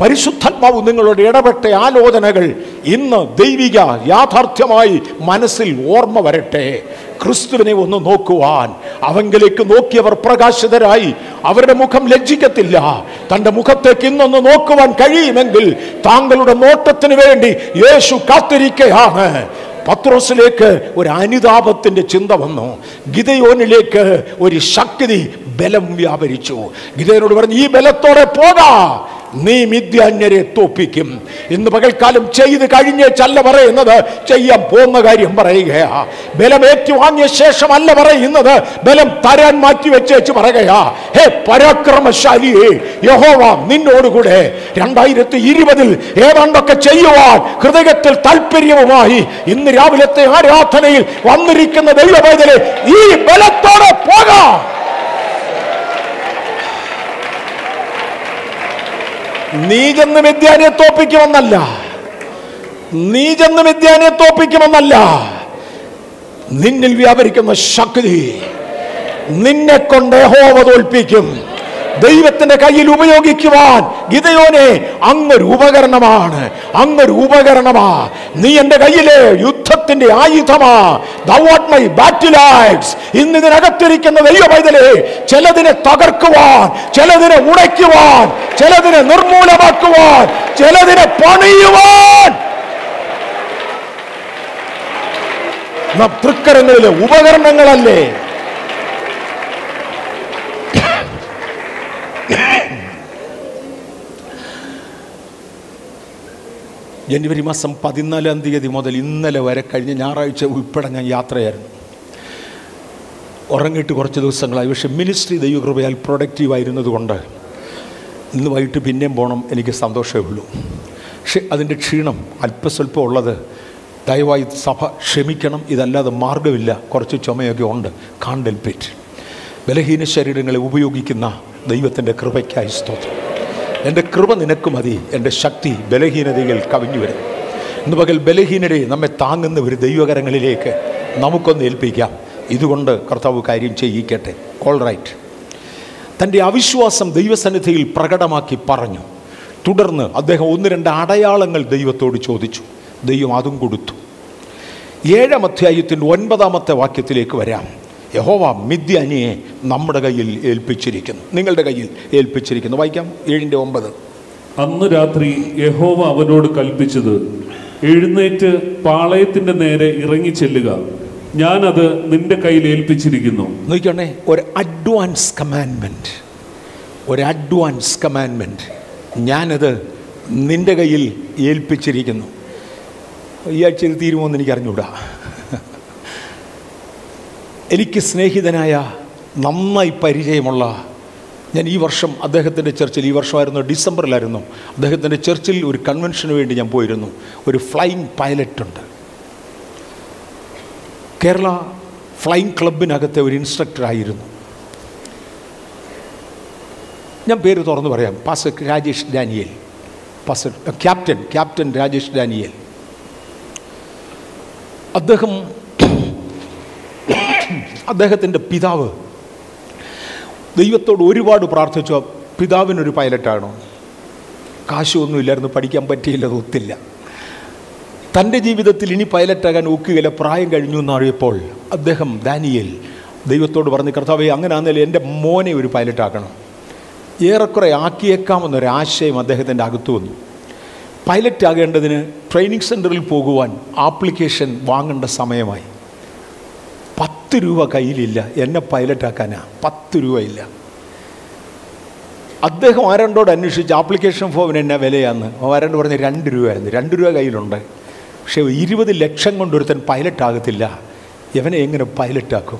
പരിശുദ്ധാത്മാവ് നിങ്ങളോട് ഇടപെട്ട ആലോചനകൾ ഇന്ന് ദൈവിക യാഥാർത്ഥ്യമായി മനസ്സിൽ ഓർമ്മ വരട്ടെ. ക്രിസ്തുവിനെ ഒന്ന് നോക്കുവാൻ. അവങ്കിലേക്ക് നോക്കിയവർ പ്രകാശിതരായി. അവരുടെ മുഖം ലജ്ജിക്കത്തില്ല. തന്റെ മുഖത്തേക്ക് ഇന്നൊന്ന് നോക്കുവാൻ കഴിയുമെങ്കിൽ താങ്കളുടെ നോട്ടത്തിന് വേണ്ടി യേശു കാത്തിരിക്കയാണ്. പത്രോസിലേക്ക് ഒരു അനുതാപത്തിന്റെ ചിന്ത വന്നു. ഗിതയോനിലേക്ക് ഒരു ശക്തി ബലം വ്യാപരിച്ചു. ഗിതയോനോട് പറഞ്ഞു ഈ ബലത്തോടെ പോകാ. നീ മിഥ്യാന്യരെ തോപ്പിക്കും. ഇന്ന് പകൽക്കാലം ചെയ്ത് കഴിഞ്ഞേച്ചല്ല പറയുന്നത് ചെയ്യാൻ പോകുന്ന കാര്യം പറയുകയാ. ബലം ഏറ്റുവാങ്ങിയ ശേഷമല്ല പറയുന്നത് ബലം തരാൻ മാറ്റി വെച്ചേച്ച് പറയുകയാ. ഹേ പരാക്രമശാലിയെ യഹോവ നിന്നോടുകൂടെ രണ്ടായിരത്തി ഇരുപതിൽ ഏതാണ്ടൊക്കെ ചെയ്യുവാൻ ഹൃദയത്തിൽ താല്പര്യവുമായി ഇന്ന് രാവിലത്തെ ആരാധനയിൽ വന്നിരിക്കുന്ന ദൈവവേദനെ ഈ ബലത്തോടെ പോകാം. നീ ചെന്ന് വിദ്യാനെ തോപ്പിക്കുമെന്നല്ല. നീ ചെന്ന് തോപ്പിക്കുമെന്നല്ല. നിന്നിൽ വ്യാപരിക്കുന്ന ശക്തി നിന്നെ കൊണ്ട് യഹോവ തോൽപ്പിക്കും. ദൈവത്തിന്റെ കയ്യിൽ ഉപയോഗിക്കുവാൻ ഗിതയോനെ അങ്ങൊരു ഉപകരണമാണ്. അങ്ങൊരു ഉപകരണമാ. നീ എന്റെ കയ്യിലെ യുദ്ധത്തിന്റെ ആയുധമാ. ദൗട്ട് മൈ ബാറ്റിൽ ദൈവ പൈതലെ ചിലതിനെ തകർക്കുവാൻ ചിലതിനെ ഉടയ്ക്കുവാൻ ചിലതിനെ നിർമൂലമാക്കുവാൻ ചിലതിനെ പണിയുവാൻ. തൃക്കരങ്ങളിലെ ഉപകരണങ്ങളല്ലേ? ജനുവരി മാസം പതിനാലാം തീയതി മുതൽ ഇന്നലെ വരെ കഴിഞ്ഞ ഞായറാഴ്ച ഉൾപ്പെടെ ഞാൻ യാത്രയായിരുന്നു. ഉറങ്ങിയിട്ട് കുറച്ച് ദിവസങ്ങളായി. പക്ഷെ മിനിസ്ട്രി ദൈവകൃപയാൽ പ്രൊഡക്റ്റീവ് ആയിരുന്നത് കൊണ്ട് ഇന്ന് വൈകിട്ട് പിന്നെയും പോകണം എനിക്ക് സന്തോഷമേ ഉള്ളൂ. പക്ഷെ അതിന്റെ ക്ഷീണം അല്പസ്വല്പം ഉള്ളത് ദയവായി സഭ ക്ഷമിക്കണം. ഇതല്ലാതെ മാർഗമില്ല കുറച്ച് ചുമയൊക്കെ ഉണ്ട്. കാണ്ടൽപ്പേറ്റ് ബലഹീന ശരീരങ്ങളെ ഉപയോഗിക്കുന്ന ദൈവത്തിന്റെ കൃപയ്ക്കായി സ്തോത്രം. എന്റെ കൃപ നിനക്ക് മതി. എന്റെ ശക്തി ബലഹീനതയിൽ കവിഞ്ഞു വരും. ഇന്ന് പകൽ ബലഹീനരെ നമ്മെ താങ്ങുന്ന ഒരു ദൈവകരങ്ങളിലേക്ക് നമുക്കൊന്ന് ഏൽപ്പിക്കാം. ഇതുകൊണ്ട് കർത്താവ് കാര്യം ചെയ്യിക്കട്ടെ. ഓൾ റൈറ്റ് തന്റെ അവിശ്വാസം ദൈവസന്നിധിയിൽ പ്രകടമാക്കി പറഞ്ഞു. തുടർന്ന് അദ്ദേഹം ഒന്ന് രണ്ട് അടയാളങ്ങൾ ദൈവത്തോട് ചോദിച്ചു. ദൈവം അതും കൊടുത്തു. ഏഴാം അധ്യായത്തിന്റെ ഒൻപതാമത്തെ വാക്യത്തിലേക്ക് വരാം. യഹോവ മിഥ്യാനിയെ നമ്മുടെ കയ്യിൽ ഏൽപ്പിച്ചിരിക്കുന്നു. നിങ്ങളുടെ കയ്യിൽ ഏൽപ്പിച്ചിരിക്കുന്നു. വായിക്കാം. ഏഴിന്റെ ഒമ്പത്. അന്ന് രാത്രി യഹോവ അവനോട് കൽപ്പിച്ചത് എഴുന്നേറ്റ് പാളയത്തിന്റെ നേരെ ഇറങ്ങി ചെല്ലുക. ഞാനത് നിന്റെ കയ്യിൽ ഏൽപ്പിച്ചിരിക്കുന്നു. നോക്കിക്കോണേ ഒരു അഡ്വാൻസ് കമാൻമെന്റ് ഒരു അഡ്വാൻസ് കമാൻമെന്റ് ഞാനത് നിന്റെ കയ്യിൽ ഏൽപ്പിച്ചിരിക്കുന്നു. ഈ ആഴ്ചയിൽ തീരുമോ എന്ന് എനിക്ക് അറിഞ്ഞൂടാ എനിക്ക് സ്നേഹിതനായ നന്നായി പരിചയമുള്ള ഞാൻ ഈ വർഷം അദ്ദേഹത്തിന്റെ ചർച്ചിൽ ഈ വർഷമായിരുന്നു ഡിസംബറിലായിരുന്നു. അദ്ദേഹത്തിന്റെ ചർച്ചിൽ ഒരു കൺവെൻഷന് വേണ്ടി ഞാൻ പോയിരുന്നു. ഒരു ഫ്ലൈയിങ് പൈലറ്റ് ഉണ്ട്. കേരള ഫ്ലൈയിങ് ക്ലബിനകത്തെ ഒരു ഇൻസ്ട്രക്ടർ ആയിരുന്നു. ഞാൻ പേര് തുറന്നു പറയാം. പാസ് രാജേഷ് ഡാനിയേൽ. പാസ് ക്യാപ്റ്റൻ ക്യാപ്റ്റൻ രാജേഷ് ഡാനിയേൽ. അദ്ദേഹം അദ്ദേഹത്തിന്റെ പിതാവ്. ദൈവത്തോട് ഒരുപാട് പ്രാർത്ഥിച്ചു. പിതാവിനൊരു പൈലറ്റാണോ? കാശൊന്നുമില്ലായിരുന്നു പഠിക്കാൻ പറ്റിയില്ല ഒത്തില്ല. തന്റെ ജീവിതത്തിൽ ഇനി പൈലറ്റാകാൻ ഒക്കുകയില്ല പ്രായം കഴിഞ്ഞു എന്നറിയപ്പോൾ അദ്ദേഹം ദാനിയൽ ദൈവത്തോട് പറഞ്ഞ് കർത്താവേ അങ്ങനെ ആണെങ്കിലും എന്റെ മോനെ ഒരു പൈലറ്റാക്കണം. ഏറെക്കുറെ ആക്കിയേക്കാമെന്നൊരു ആശയം അദ്ദേഹത്തിന്റെ അകത്ത് വന്നു. പൈലറ്റ് ആകേണ്ടതിന് ട്രെയിനിങ് സെന്ററിൽ പോകുവാൻ ആപ്ലിക്കേഷൻ വാങ്ങേണ്ട സമയമായി. പത്ത് രൂപ കയ്യിലില്ല. എന്നെ പൈലറ്റാക്കാനാ പത്ത് രൂപയില്ല അദ്ദേഹം ആരണ്ടോട് അന്വേഷിച്ച് ആപ്ലിക്കേഷൻ ഫോമിന് എന്നാ വിലയാന്ന്? ആരണ്ട് പറഞ്ഞ് രണ്ട് രൂപയായിരുന്നു. രണ്ട് രൂപ കയ്യിലുണ്ട്. പക്ഷേ ഇരുപത് ലക്ഷം കൊണ്ടൊരുത്തൻ പൈലറ്റ് ആകത്തില്ല. ഇവനെ എങ്ങനെ പൈലറ്റാക്കും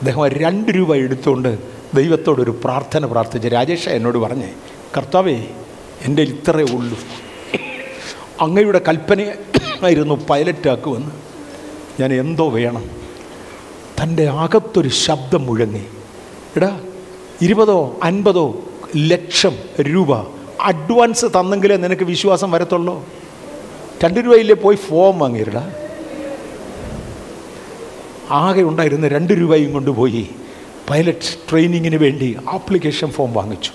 അദ്ദേഹം രണ്ട് രൂപ എടുത്തുകൊണ്ട് ദൈവത്തോടൊരു പ്രാർത്ഥന പ്രാർത്ഥിച്ച് രാജേഷ എന്നോട് പറഞ്ഞേ കർത്താവേ എന്റെ ഇത്രയേ ഉള്ളൂ. അങ്ങയുടെ കൽപ്പനയായിരുന്നു പൈലറ്റ് പൈലറ്റാക്കുമെന്ന് ഞാൻ എന്തോ വേണം. തന്റെ അകത്തൊരു ശബ്ദം മുഴങ്ങി. എടാ ഇരുപതോ അൻപതോ ലക്ഷം രൂപ അഡ്വാൻസ് തന്നെങ്കിലേ നിനക്ക് വിശ്വാസം വരത്തുള്ളൂ. രണ്ട് രൂപയില്ലേ പോയി ഫോം വാങ്ങിയിരടാ ആകെ ഉണ്ടായിരുന്ന രണ്ട് രൂപയും കൊണ്ടുപോയി പൈലറ്റ് ട്രെയിനിങ്ങിന് വേണ്ടി ആപ്ലിക്കേഷൻ ഫോം വാങ്ങിച്ചു.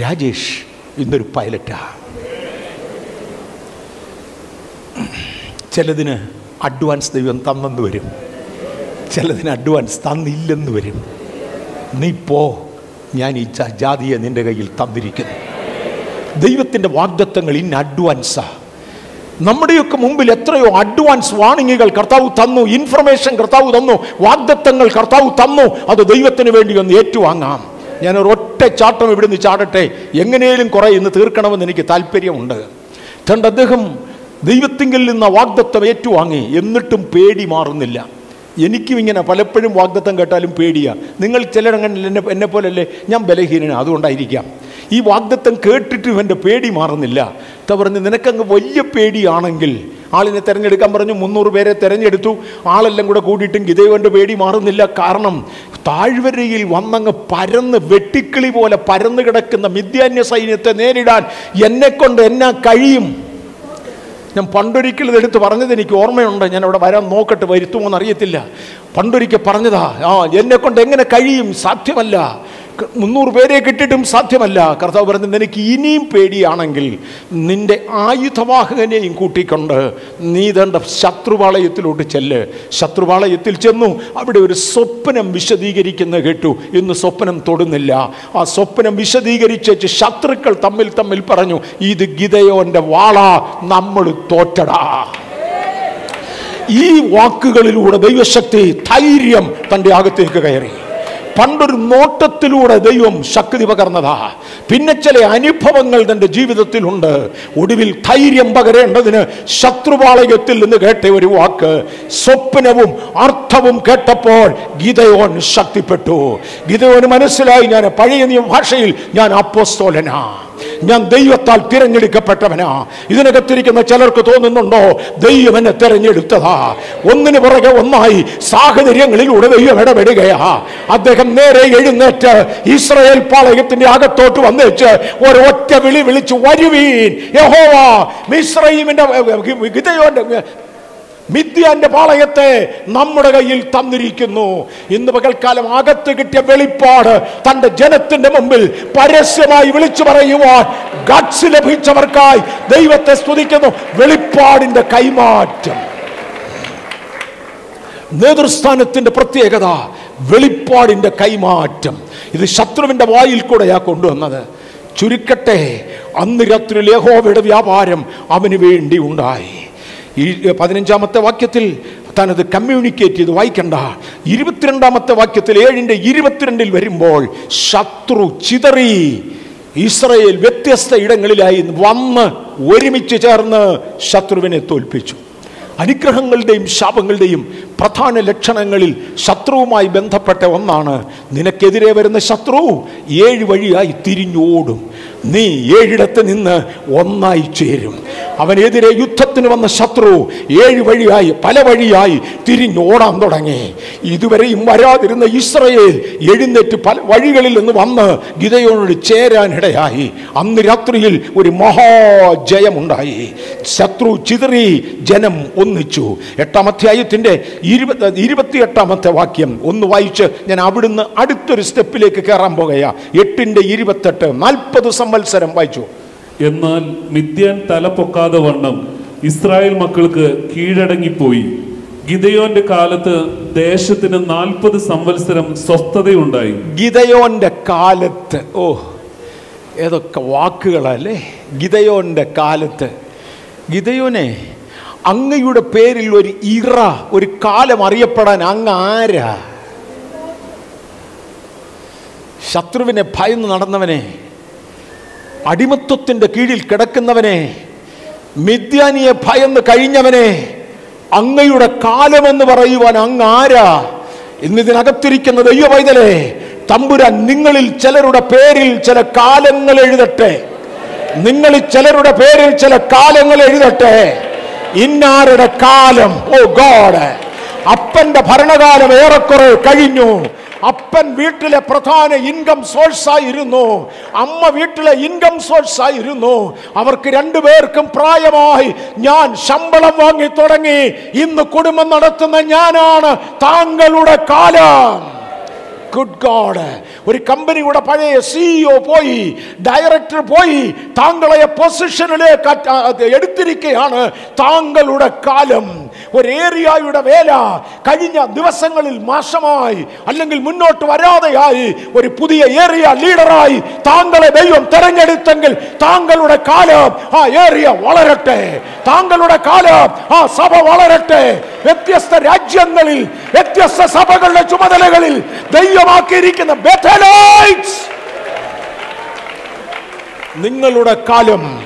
രാജേഷ് ഇന്നൊരു പൈലറ്റാ. ചിലതിന് അഡ്വാൻസ് ദൈവം തന്നെന്ന് വരും. ചിലതിന് അഡ്വാൻസ് തന്നില്ലെന്ന് വരും. നീ പോ. ഞാൻ ഈ ജാതിയെ നിന്റെ കയ്യിൽ തന്നിരിക്കുന്നു. ദൈവത്തിന്റെ വാഗ്ദത്വങ്ങൾ ഇൻ അഡ്വാൻസാ നമ്മുടെയൊക്കെ മുമ്പിൽ എത്രയോ അഡ്വാൻസ് വാണിങ്ങുകൾ കർത്താവ് തന്നു ഇൻഫർമേഷൻ കർത്താവ് തന്നു വാഗ്ദത്തങ്ങൾ കർത്താവ് തന്നു. അത് ദൈവത്തിന് വേണ്ടി ഒന്ന് ഏറ്റുവാങ്ങാം. ഞാൻ ഒരു ഒറ്റ ചാട്ടം നിന്ന് ചാടട്ടെ. എങ്ങനെയും കുറേ ഇന്ന് തീർക്കണമെന്ന് എനിക്ക് താല്പര്യമുണ്ട്. കണ്ട് അദ്ദേഹം ദൈവത്തിങ്കിൽ നിന്ന് വാഗ്ദത്വം ഏറ്റുവാങ്ങി. എന്നിട്ടും പേടി മാറുന്നില്ല. എനിക്കും ഇങ്ങനെ പലപ്പോഴും വാഗ്ദത്തം കേട്ടാലും പേടിയാ. നിങ്ങൾ ചിലരങ്ങനെ എന്നെ എന്നെ പോലല്ലേ? ഞാൻ ബലഹീനനാണ് അതുകൊണ്ടായിരിക്കാം. ഈ വാഗ്ദത്തം കേട്ടിട്ടും എന്റെ പേടി മാറുന്നില്ല. എന്താ പറഞ്ഞ് നിനക്കങ്ങ് വലിയ പേടിയാണെങ്കിൽ ആളിനെ തിരഞ്ഞെടുക്കാൻ പറഞ്ഞു മുന്നൂറ് പേരെ തിരഞ്ഞെടുത്തു. ആളെല്ലാം കൂടെ കൂടിയിട്ടും ഗിതയോന്റെ പേടി മാറുന്നില്ല. കാരണം താഴ്വരയിൽ വന്നങ്ങ് പരന്ന് വെട്ടിക്കിളി പോലെ പരന്നു കിടക്കുന്ന മിഥ്യാന്യ സൈന്യത്തെ നേരിടാൻ എന്നെക്കൊണ്ട് എന്നാ കഴിയും? ഞാൻ പണ്ടൊരിക്കൽ ഇതെടുത്ത് പറഞ്ഞത് എനിക്ക് ഓർമ്മയുണ്ട്. ഞാൻ അവിടെ വരാൻ നോക്കട്ടെ വരുത്തുമോ എന്നറിയത്തില്ല പണ്ടൊരിക്കൽ പറഞ്ഞതാ ആ എന്നെ കൊണ്ട് എങ്ങനെ കഴിയും സാധ്യമല്ല. മുന്നൂറ് പേരെ കിട്ടിയിട്ടും സാധ്യമല്ല. കർത്താവ് പറഞ്ഞ് നിനക്ക് ഇനിയും പേടിയാണെങ്കിൽ നിന്റെ ആയുധവാഹകനെയും കൂട്ടിക്കൊണ്ട് നീ തണ്ട ശത്രുപാളയത്തിലോട്ട് ചെല്ല്. ശത്രുപാളയത്തിൽ ചെന്നു അവിടെ ഒരു സ്വപ്നം വിശദീകരിക്കുന്ന കേട്ടു. ഇന്ന് സ്വപ്നം തൊടുന്നില്ല. ആ സ്വപ്നം വിശദീകരിച്ച് ശത്രുക്കൾ തമ്മിൽ തമ്മിൽ പറഞ്ഞു ഇത് ഗിതയോന്റെ വാള നമ്മൾ തോറ്റടാ. ഈ വാക്കുകളിലൂടെ ദൈവശക്തി ധൈര്യം തന്റെ അകത്തേക്ക് കയറി. പണ്ടൊരു നോട്ടത്തിലൂടെ ദൈവം ശക്തി പകർന്നതാ. പിന്നെ ചില അനുഭവങ്ങൾ തന്റെ ജീവിതത്തിലുണ്ട്. ഒടുവിൽ ധൈര്യം പകരേണ്ടതിന് ശത്രുപാളയത്തിൽ നിന്ന് കേട്ട ഒരു വാക്ക് സ്വപ്നവും അർത്ഥവും കേട്ടപ്പോൾ ഗീതയോൻ ശക്തിപ്പെട്ടു. ഗീതയോന് മനസ്സിലായി ഞാൻ പഴയ ഭാഷയിൽ ഞാൻ അപ്പോസ്തോലനാ. ഞാൻ ദൈവത്താൽ തിരഞ്ഞെടുക്കപ്പെട്ടവനാ. ഇതിനകത്തിരിക്കുന്ന ചിലർക്ക് തോന്നുന്നുണ്ടോ? ദൈവം എന്നെ തിരഞ്ഞെടുത്തതാ. ഒന്നിനു പുറകെ ഒന്നായി സാഹചര്യങ്ങളിലൂടെ ദൈവം ഇടപെടുകയാ. അദ്ദേഹം നേരെ എഴുന്നേറ്റ് ഇസ്രയേൽ പാളയത്തിന്റെ അകത്തോട്ട് വന്നേച്ച് ഒരൊറ്റ വിളി വിളിച്ചു വരുവീൻ യഹോവ ഗിതയോന്റെ മിഥ്യാന്റെ പാളയത്തെ നമ്മുടെ കയ്യിൽ തന്നിരിക്കുന്നു. ഇന്ന് പകൽക്കാലം അകത്ത് കിട്ടിയ വെളിപ്പാട് തന്റെ ജനത്തിന്റെ മുമ്പിൽ പരസ്യമായി വിളിച്ചു പറയുവാൻ ഗഡ്സ് ലഭിച്ചവർക്കായി ദൈവത്തെ സ്തുതിക്കുന്നു. വെളിപ്പാടിന്റെ കൈമാറ്റം. നേതൃസ്ഥാനത്തിന്റെ പ്രത്യേകത വെളിപ്പാടിന്റെ കൈമാറ്റം. ഇത് ശത്രുവിന്റെ വായിൽ കൂടെയാ കൊണ്ടുവന്നത്. ചുരുക്കട്ടെ അന്ന് രാത്രി ലേഹോവയുടെ വ്യാപാരം അവന് വേണ്ടി ഉണ്ടായി. ഈ പതിനഞ്ചാമത്തെ വാക്യത്തിൽ താനത് കമ്മ്യൂണിക്കേറ്റ് ചെയ്ത് വായിക്കണ്ട. ഇരുപത്തിരണ്ടാമത്തെ വാക്യത്തിൽ ഏഴിന്റെ ഇരുപത്തിരണ്ടിൽ വരുമ്പോൾ ശത്രു ചിതറി ഇസ്രയേൽ വ്യത്യസ്ത ഇടങ്ങളിലായി വന്ന് ഒരുമിച്ച് ചേർന്ന് ശത്രുവിനെ തോൽപ്പിച്ചു. അനുഗ്രഹങ്ങളുടെയും ശാപങ്ങളുടെയും പ്രധാന ലക്ഷണങ്ങളിൽ ശത്രുവുമായി ബന്ധപ്പെട്ട ഒന്നാണ്. നിനക്കെതിരെ വരുന്ന ശത്രു ഏഴ് വഴിയായി തിരിഞ്ഞോടും. നീ ഏഴിടത്ത് നിന്ന് ഒന്നായി ചേരും. അവനെതിരെ യുദ്ധത്തിന് വന്ന ശത്രു ഏഴ് വഴിയായി പല വഴിയായി തിരിഞ്ഞോടാൻ തുടങ്ങി. ഇതുവരെയും വരാതിരുന്ന ഇസ്രയേൽ എഴുന്നേറ്റ് പല വഴികളിൽ നിന്ന് വന്ന് ഗിതയോനോട് ചേരാനിടയായി അന്ന് രാത്രിയിൽ ഒരു മഹാജയമുണ്ടായി ശത്രു ചിതറി ജനം ഒന്നിച്ചു. എട്ടാം അധ്യായത്തിന്റെ ഇരുപത് ഇരുപത്തിയെട്ടാമത്തെ വാക്യം ഒന്ന് വായിച്ച് ഞാൻ അവിടുന്ന് അടുത്തൊരു സ്റ്റെപ്പിലേക്ക് കയറാൻ പോകുക എട്ടിന്റെ ഇരുപത്തെട്ട് നാൽപ്പത് സംവത്സരം വായിച്ചു. എന്നാൽ മിഥ്യാൻ തല പൊക്കാതെ വണ്ണം ഇസ്രായേൽ മക്കൾക്ക് കീഴടങ്ങിപ്പോയി. ഗിതയോന്റെ കാലത്ത് ദേശത്തിന് നാൽപ്പത് സംവത്സരം സ്വസ്ഥതയുണ്ടായി. ഗിതയോന്റെ കാലത്ത് ഓ ഏതൊക്കെ വാക്കുകളല്ലേ? ഗിതയോന്റെ കാലത്ത്. ഗിതയോനെ അങ്ങയുടെ പേരിൽ ഒരു ഇറ ഒരു കാലം അറിയപ്പെടാൻ അങ്ങ് ആരാ? ശത്രുവിനെ ഭയന്ന് നടന്നവനെ അടിമത്വത്തിന്റെ കീഴിൽ കിടക്കുന്നവനെ മിഥ്യാനിയെ ഭയന്ന് കഴിഞ്ഞവനെ അങ്ങയുടെ കാലമെന്ന് പറയുവാൻ അങ്ങ് ആരാ ഇന്നിതിനകത്തിരിക്കുന്ന ദൈവ പൈതലേ തമ്പുരാൻ നിങ്ങളിൽ ചിലരുടെ പേരിൽ ചില കാലങ്ങൾ എഴുതട്ടെ. നിങ്ങളിൽ ചിലരുടെ പേരിൽ ചില കാലങ്ങൾ എഴുതട്ടെ. ഇന്നാരുടെ കാലം ഓ ഗോഡ് അപ്പന്റെ ഭരണകാലം ഏറെക്കുറെ കഴിഞ്ഞു. അപ്പൻ വീട്ടിലെ പ്രധാന ഇൻകം സോഴ്സ് ആയിരുന്നു. അമ്മ വീട്ടിലെ ഇൻകം സോഴ്സ് ആയിരുന്നു. അവർക്ക് രണ്ടുപേർക്കും പ്രായമായി. ഞാൻ ശമ്പളം വാങ്ങി തുടങ്ങി. ഇന്ന് കുടുംബം നടത്തുന്ന ഞാനാണ് താങ്കളുടെ കാലം. ഗുഡ് ഗോഡ് ഒരു കമ്പനിയുടെ പഴയ സിഇഒ പോയി ഡയറക്ടർ പോയി താങ്കളെ പൊസിഷനിലേക്ക് എടുത്തിരിക്കുകയാണ് താങ്കളുടെ കാലം. ഒരു ഏരിയയുടെ വേല കഴിഞ്ഞ ദിവസങ്ങളിൽ മാസമായി അല്ലെങ്കിൽ മുന്നോട്ട് വരാതെയായി ഒരു പുതിയ ഏരിയ ലീഡറായി താങ്കളെ ദൈവം തെരഞ്ഞെടുത്തെങ്കിൽ താങ്കളുടെ കാലം ആ ഏരിയ വളരട്ടെ. താങ്കളുടെ കാലം ആ സഭ വളരട്ടെ. വ്യത്യസ്ത രാജ്യങ്ങളിൽ വ്യത്യസ്ത സഭകളുടെ ചുമതലകളിൽ ദൈവമാക്കിയിരിക്കുന്ന നിങ്ങളുടെ കാലം.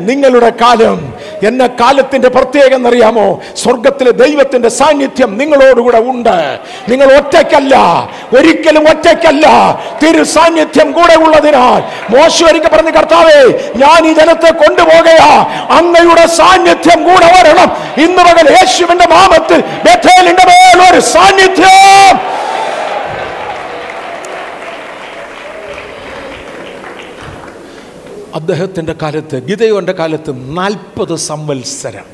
നിങ്ങളുടെ കാലം. എന്ന കാലത്തിന്റെ പ്രത്യേകം എന്നറിയാമോ? സ്വർഗത്തിലെ ദൈവത്തിന്റെ സാന്നിധ്യം നിങ്ങളോടുകൂടെ ഉണ്ട്. നിങ്ങൾ ഒറ്റയ്ക്കല്ല ഒരിക്കലും ഒറ്റയ്ക്കല്ല. തിരു സാന്നിധ്യം കൂടെ ഉള്ളതിനാൽ മോശം ഒരിക്കൽ പറഞ്ഞ കർത്താവേ ഞാൻ ഈ ജനത്തെ കൊണ്ടുപോകയാ. അങ്ങയുടെ സാന്നിധ്യം കൂടെ വരണം. ഇന്ന് മകൻ യേശുവിന്റെ മാമത്തിൽ ഒരു സാന്നിധ്യം. അദ്ദേഹത്തിന്റെ കാലത്ത് ഗിതയോന്റെ കാലത്ത് നാൽപ്പത് സംവത്സരം.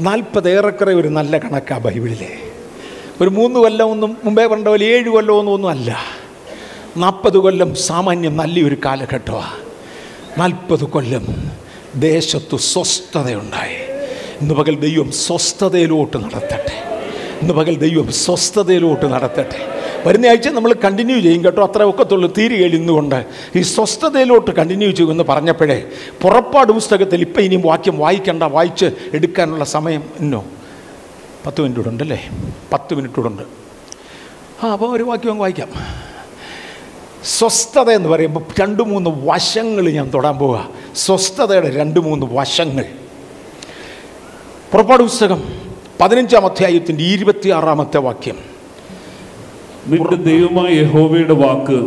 നാൽപ്പത് ഏറെക്കുറെ ഒരു നല്ല കണക്കാണ് ബൈബിളിലെ. ഒരു മൂന്ന് കൊല്ലം ഒന്നും മുമ്പേ പറഞ്ഞ പോലെ ഏഴ് കൊല്ലം ഒന്നും ഒന്നും അല്ല. നാൽപ്പത് കൊല്ലം സാമാന്യം നല്ലൊരു കാലഘട്ടമാണ് നാൽപ്പത് കൊല്ലം ദേശത്തു സ്വസ്ഥതയുണ്ടായി. ഇന്ന് പകൽ ദൈവം സ്വസ്ഥതയിലോട്ട് നടത്തട്ടെ. ഇന്ന് പകൽ ദൈവം സ്വസ്ഥതയിലോട്ട് നടത്തട്ടെ. വരുന്ന ആഴ്ച നമ്മൾ കണ്ടിന്യൂ ചെയ്യും കേട്ടോ. അത്ര ഒക്കത്തുള്ളൂ തീരുകയിൽ ഇന്നുകൊണ്ട് ഈ സ്വസ്ഥതയിലോട്ട് കണ്ടിന്യൂ ചെയ്യുമെന്ന് പറഞ്ഞപ്പോഴേ പുറപ്പാട് പുസ്തകത്തിൽ ഇപ്പം ഇനിയും വാക്യം വായിക്കണ്ട വായിച്ച് എടുക്കാനുള്ള സമയം ഇന്നോ പത്ത് മിനിറ്റ് കൂടെ ഉണ്ടല്ലേ പത്ത് മിനിറ്റ് കൂടെ ഉണ്ട്. ആ അപ്പോൾ ഒരു വാക്യം അങ്ങ് വായിക്കാം. സ്വസ്ഥത എന്ന് പറയുമ്പോൾ രണ്ട് മൂന്ന് വശങ്ങൾ ഞാൻ തൊടാൻ പോവുക സ്വസ്ഥതയുടെ രണ്ട് മൂന്ന് വശങ്ങൾ. പുറപ്പാട് പുസ്തകം പതിനഞ്ചാം അധ്യായത്തിന്റെ ഇരുപത്തിയാറാമത്തെ വാക്യം. നിന്റെ ദൈവമായ യഹോവയുടെ വാക്ക്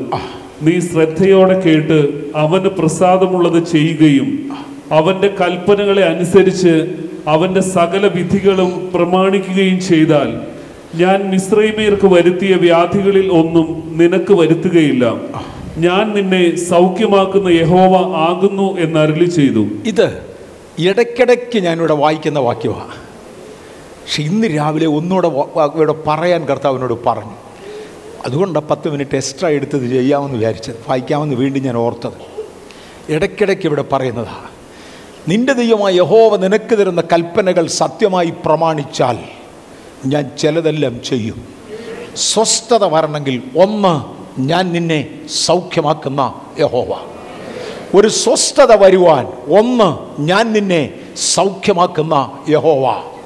നീ ശ്രദ്ധയോടെ കേട്ട് അവന് പ്രസാദമുള്ളത് ചെയ്യുകയും അവന്റെ കൽപ്പനകളെ അനുസരിച്ച് അവന്റെ സകല വിധികളും പ്രമാണിക്കുകയും ചെയ്താൽ ഞാൻ മിശ്രൈമീർക്ക് വരുത്തിയ വ്യാധികളിൽ ഒന്നും നിനക്ക് വരുത്തുകയില്ല. ഞാൻ നിന്നെ സൗഖ്യമാക്കുന്ന യഹോവ ആകുന്നു എന്ന് അരുളി ചെയ്തു. ഇത് ഇടയ്ക്കിടയ്ക്ക് ഞാനിവിടെ വായിക്കുന്ന വാക്യമാണ് പക്ഷെ ഇന്ന് രാവിലെ ഒന്നുകൂടെ ഇവിടെ പറയാൻ കർത്താവിനോട് പറഞ്ഞു. അതുകൊണ്ടാണ് പത്ത് മിനിറ്റ് എക്സ്ട്രാ എടുത്തത് ചെയ്യാമെന്ന് വിചാരിച്ചത്. വായിക്കാമെന്ന് വീണ്ടും ഞാൻ ഓർത്തത്. ഇടയ്ക്കിടയ്ക്ക് ഇവിടെ പറയുന്നതാണ് നിന്റെ ദൈവമായ യഹോവ നിനക്ക് തരുന്ന കൽപ്പനകൾ സത്യമായി പ്രമാണിച്ചാൽ ഞാൻ ചിലതെല്ലാം ചെയ്യും. സ്വസ്ഥത വരണമെങ്കിൽ ഒന്ന് ഞാൻ നിന്നെ സൗഖ്യമാക്കുന്ന യഹോവ. ഒരു സ്വസ്ഥത വരുവാൻ ഒന്ന് ഞാൻ നിന്നെ സൗഖ്യമാക്കുന്ന യഹോവ.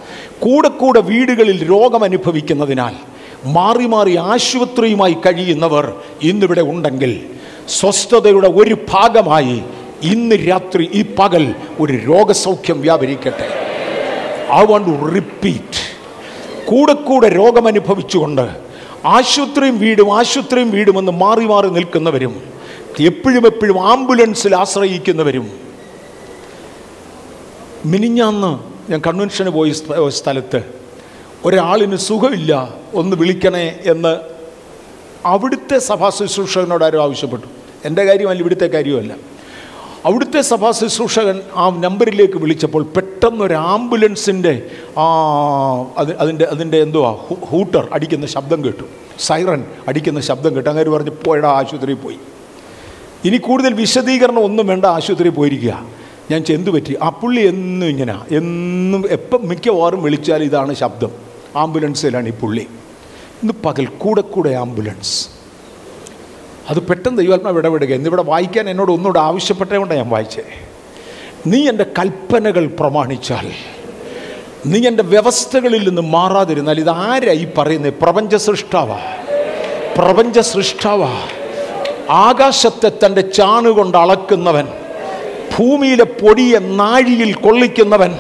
കൂടെ കൂടെ വീടുകളിൽ രോഗം അനുഭവിക്കുന്നതിനാൽ മാറി മാറി ആശുപത്രിയുമായി കഴിയുന്നവർ ഇന്നിവിടെ ഉണ്ടെങ്കിൽ സ്വസ്ഥതയുടെ ഒരു ഭാഗമായി ഇന്ന് രാത്രി ഈ പകൽ ഒരു രോഗസൗഖ്യം വ്യാപരിക്കട്ടെ. ഐ വാണ്ട് ടു റിപ്പീറ്റ് കൂടെ കൂടെ രോഗമനുഭവിച്ചുകൊണ്ട് ആശുപത്രിയും വീടും ആശുപത്രിയും വീടുമെന്ന് മാറി മാറി നിൽക്കുന്നവരും എപ്പോഴും എപ്പോഴും ആംബുലൻസിൽ ആശ്രയിക്കുന്നവരും മിനിഞ്ഞാന്ന് ഞാൻ കൺവെൻഷന് പോയ സ്ഥ- സ്ഥലത്ത്. ഒരാളിന് സുഖമില്ല ഒന്ന് വിളിക്കണേ എന്ന് അവിടുത്തെ സഭാ ശുശ്രൂഷകനോട് ആരും ആവശ്യപ്പെട്ടു. എന്റെ കാര്യമല്ല ഇവിടുത്തെ കാര്യമല്ല അവിടുത്തെ സഭാ ശുശ്രൂഷകൻ ആ നമ്പറിലേക്ക് വിളിച്ചപ്പോൾ പെട്ടെന്ന് ഒരു ആംബുലൻസിന്റെ ആ അത് അതിന്റെ അതിന്റെ എന്തോ ഹൂട്ടർ അടിക്കുന്ന ശബ്ദം കേട്ടു. സൈറൺ അടിക്കുന്ന ശബ്ദം കേട്ടു. അങ്ങനെ പറഞ്ഞ് പോയടാ ആശുപത്രിയിൽ പോയി. ഇനി കൂടുതൽ വിശദീകരണം ഒന്നും വേണ്ട ആശുപത്രിയിൽ പോയിരിക്കുക. ഞാൻ ചെന്തു പറ്റി. ആ പുള്ളി എന്നും ഇങ്ങനെ. എന്നും എപ്പം മിക്കവാറും വിളിച്ചാൽ ഇതാണ് ശബ്ദം. ആംബുലൻസിലാണ് ഈ പുള്ളി. ഇന്ന് പകൽ കൂടെ കൂടെ ആംബുലൻസ്. അത് പെട്ടെന്ന് ദൈവാത്മാവ് ഇടപെടുക ഇന്നിവിടെ വായിക്കാൻ എന്നോട് ഒന്നുകൂടെ ആവശ്യപ്പെട്ടേ കൊണ്ടാണ് ഞാൻ വായിച്ചേ. നീ എന്റെ കൽപ്പനകൾ പ്രമാണിച്ചാൽ നീ എന്റെ വ്യവസ്ഥകളിൽ നിന്ന് മാറാതിരുന്നാൽ ഇത് ആരായി പറയുന്നത് പ്രപഞ്ച സൃഷ്ടാവാ. പ്രപഞ്ച സൃഷ്ടാവാ. ആകാശത്തെ തന്റെ ചാണുകൊണ്ട് അളക്കുന്നവൻ. ഭൂമിയിലെ പൊടിയെ നാഴിയിൽ കൊള്ളിക്കുന്നവൻ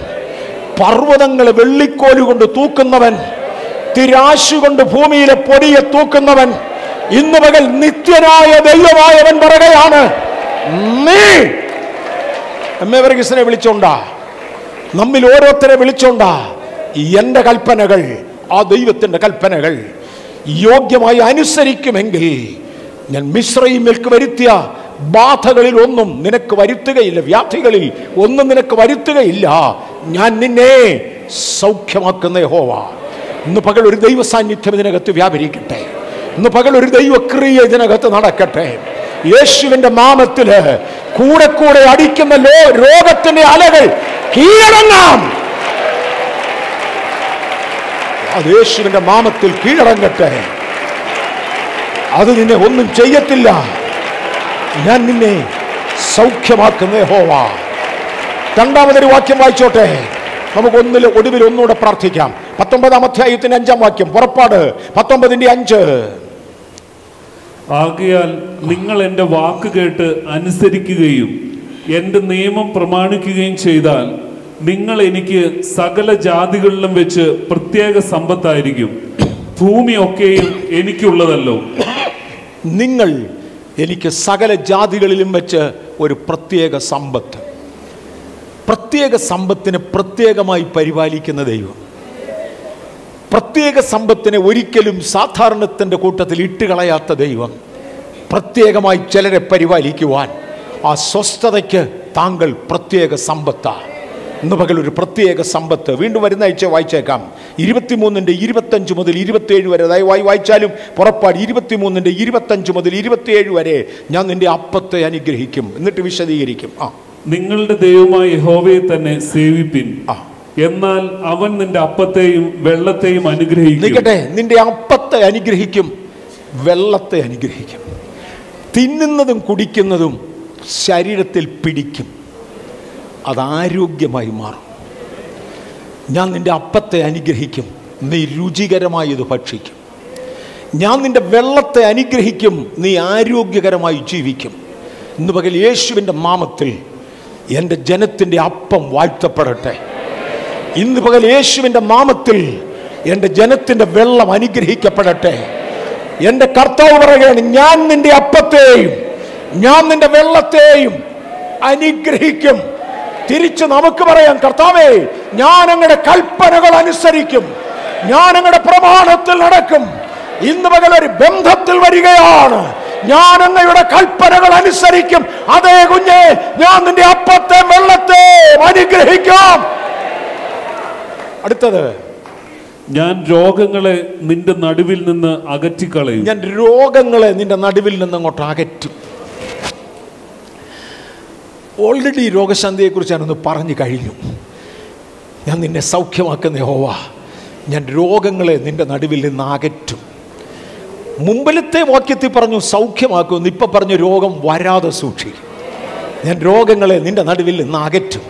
പർവതങ്ങളെ വെള്ളിക്കോൽ കൊണ്ട് തൂക്കുന്നവൻ തിരാശു കൊണ്ട് ഭൂമിയിലെ പൊടിയെ തൂക്കുന്നവൻ ഇന്ന് പകൽ നിത്യനായ ദൈവമായവൻ പറയുകയാണ് നീ എം വിളിച്ചോണ്ടാ നമ്മിൽ ഓരോരുത്തരെ വിളിച്ചോണ്ടാ എന്റെ കൽപ്പനകൾ ആ ദൈവത്തിന്റെ കൽപ്പനകൾ യോഗ്യമായി അനുസരിക്കുമെങ്കിൽ ഞാൻ മിശ്രയിലേക്ക് വരുത്തിയ ബാധകളിൽ ഒന്നും നിനക്ക് വരുത്തുകയില്ല വ്യാധികളിൽ ഒന്നും നിനക്ക് വരുത്തുകയില്ല. ഞാൻ നിന്നെ സൗഖ്യമാക്കുന്ന ഹോവ ഇന്ന് പകൽ ഒരു ദൈവ സാന്നിധ്യം ഇതിനകത്ത് വ്യാപരിക്കട്ടെ. ഇന്ന് പകൽ ഒരു ദൈവക്രിയ ഇതിനകത്ത് നടക്കട്ടെ. യേശുവിന്റെ മാമത്തിൽ കൂടെ കൂടെ അടിക്കുന്ന രോഗത്തിന്റെ അലകൾ കീഴടങ്ങാം. അത് യേശുവിന്റെ മാമത്തിൽ കീഴടങ്ങട്ടെ. അത് നിന്നെ ഒന്നും ചെയ്യത്തില്ല. ഞാൻ നിന്നെ സൗഖ്യമാക്കുന്നേ ഹോവാ രണ്ടാമതൊരു വാക്യം വായിച്ചോട്ടെ. നമുക്ക് ഒന്നിൽ ഒടുവിൽ ഒന്നുകൂടെ പ്രാർത്ഥിക്കാം. പത്തൊമ്പതാം അധ്യായത്തിന്റെ അഞ്ചാം വാക്യം. പുറപ്പാട് പത്തൊമ്പതിന്റെ അഞ്ച്. ആകയാൽ നിങ്ങൾ എന്റെ വാക്ക് കേട്ട് അനുസരിക്കുകയും എന്റെ നിയമം പ്രമാണിക്കുകയും ചെയ്താൽ നിങ്ങൾ എനിക്ക് സകല ജാതികളിലും വെച്ച് പ്രത്യേക സമ്പത്തായിരിക്കും. ഭൂമിയൊക്കെയും എനിക്കുള്ളതല്ലോ. നിങ്ങൾ എനിക്ക് സകല ജാതികളിലും വെച്ച് ഒരു പ്രത്യേക സമ്പത്ത്. പ്രത്യേക സമ്പത്തിനെ പ്രത്യേകമായി പരിപാലിക്കുന്ന ദൈവം. പ്രത്യേക സമ്പത്തിനെ ഒരിക്കലും സാധാരണത്തിന്റെ കൂട്ടത്തിൽ ഇട്ടുകളയാത്ത ദൈവം. പ്രത്യേകമായി ചിലരെ പരിപാലിക്കുവാൻ ആ സ്വസ്ഥതയ്ക്ക് താങ്കൾ പ്രത്യേക സമ്പത്താണ്. ഇന്ന് പകൽ ഒരു പ്രത്യേക സമ്പത്ത്. വീണ്ടും വരുന്ന ആഴ്ച വായിച്ചേക്കാം. ഇരുപത്തിമൂന്നിന്റെ ഇരുപത്തഞ്ച് മുതൽ ഇരുപത്തേഴ് വരെ. ദയവായി വായിച്ചാലും പുറപ്പാട് ഇരുപത്തിമൂന്നിന്റെ ഇരുപത്തഞ്ച് മുതൽ ഇരുപത്തിയേഴ് വരെ ഞാൻ നിന്റെ അപ്പത്തെ അനുഗ്രഹിക്കും. എന്നിട്ട് വിശദീകരിക്കും. ആ. നിങ്ങളുടെ ദൈവമായ യഹോവയെ തന്നെ സേവിപ്പിൻ. ആ. എന്നാൽ അവൻ നിന്റെ അപ്പത്തെയും വെള്ളത്തെയും അനുഗ്രഹിക്കും. നിൽക്കട്ടെ. നിന്റെ അപ്പത്തെ അനുഗ്രഹിക്കും. വെള്ളത്തെ അനുഗ്രഹിക്കും. തിന്നുന്നതും കുടിക്കുന്നതും ശരീരത്തിൽ പിടിക്കും. അത് ആരോഗ്യമായി മാറും. ഞാൻ നിന്റെ അപ്പത്തെ അനുഗ്രഹിക്കും നീ രുചികരമായി ഇത് ഭക്ഷിക്കും. ഞാൻ നിന്റെ വെള്ളത്തെ അനുഗ്രഹിക്കും നീ ആരോഗ്യകരമായി ജീവിക്കും. ഇന്ന് പകൽ യേശുവിന്റെ മാമത്തിൽ എന്റെ ജനത്തിന്റെ അപ്പം വാഴ്ത്തപ്പെടട്ടെ. ഇന്ന് പകൽ യേശുവിന്റെ മാമത്തിൽ എന്റെ ജനത്തിന്റെ വെള്ളം അനുഗ്രഹിക്കപ്പെടട്ടെ. എന്റെ കർത്താവ് പറയുകയാണ് ഞാൻ നിന്റെ അപ്പത്തെയും ഞാൻ നിന്റെ വെള്ളത്തെയും അനുഗ്രഹിക്കും. തിരിച്ച് നമുക്ക് പറയാം കർത്താവേ ഞാൻ അങ്ങയുടെ കൽപ്പനകൾ അനുസരിക്കും. ഞാൻ അങ്ങയുടെ പ്രമാണത്തിൽ നടക്കും. ഇന്ന് പകൽ ഒരു ബന്ധത്തിൽ വരികയാണ്. ഞാൻ അങ്ങയുടെ കൽപ്പനകൾ അനുസരിക്കും. അതേ കുഞ്ഞെ ഞാൻ നിന്റെ അപ്പത്തെ വെള്ളത്തെ അനുഗ്രഹിക്കാം. അടുത്തത് ഞാൻ രോഗങ്ങളെ നിന്റെ നടുവിൽ നിന്ന് അകറ്റിക്കളയും. ഞാൻ രോഗങ്ങളെ നിന്റെ നടുവിൽ നിന്ന് അങ്ങോട്ട് അകറ്റും. ഓൾറെഡി രോഗശാന്തിയെക്കുറിച്ച് ഞാനൊന്ന് പറഞ്ഞു കഴിഞ്ഞു. ഞാൻ നിന്നെ സൗഖ്യമാക്കുന്ന ഹോവ ഞാൻ രോഗങ്ങളെ നിന്റെ നടുവിൽ നിന്ന് അകറ്റും. മുമ്പിലത്തെ വാക്യത്തിൽ പറഞ്ഞു സൗഖ്യമാക്കുമെന്ന് ഇപ്പം പറഞ്ഞു രോഗം വരാതെ സൂക്ഷിക്കും. ഞാൻ രോഗങ്ങളെ നിന്റെ നടുവിൽ നിന്ന് അകറ്റും.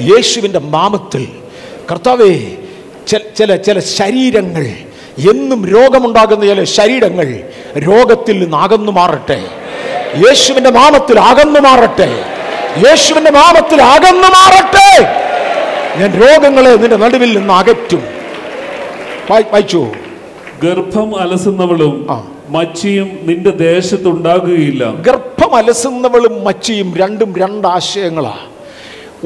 യേശുവിന്റെ മാമത്തിൽ കർത്താവേ ചില ചില ശരീരങ്ങൾ എന്നും രോഗമുണ്ടാകുന്ന ചില ശരീരങ്ങൾ രോഗത്തിൽ നിന്ന് അകന്നു മാറട്ടെ. യേശുവിന്റെ മാമത്തിൽ അകന്നു മാറട്ടെ. യേശുവിന്റെ നാമത്തിൽ അകന്നു മാറട്ടെ. ഞാൻ രോഗങ്ങളെ നിന്റെ നടുവിൽ നിന്ന് അകറ്റും. വായി- വായിച്ചു? ഗർഭം അലസുന്നവളും. മച്ചിയും നിന്റെ ദേശത്തുണ്ടാകുകയില്ല. ഗർഭം അലസുന്നവളും മച്ചിയും രണ്ടും രണ്ടാശയങ്ങളാ.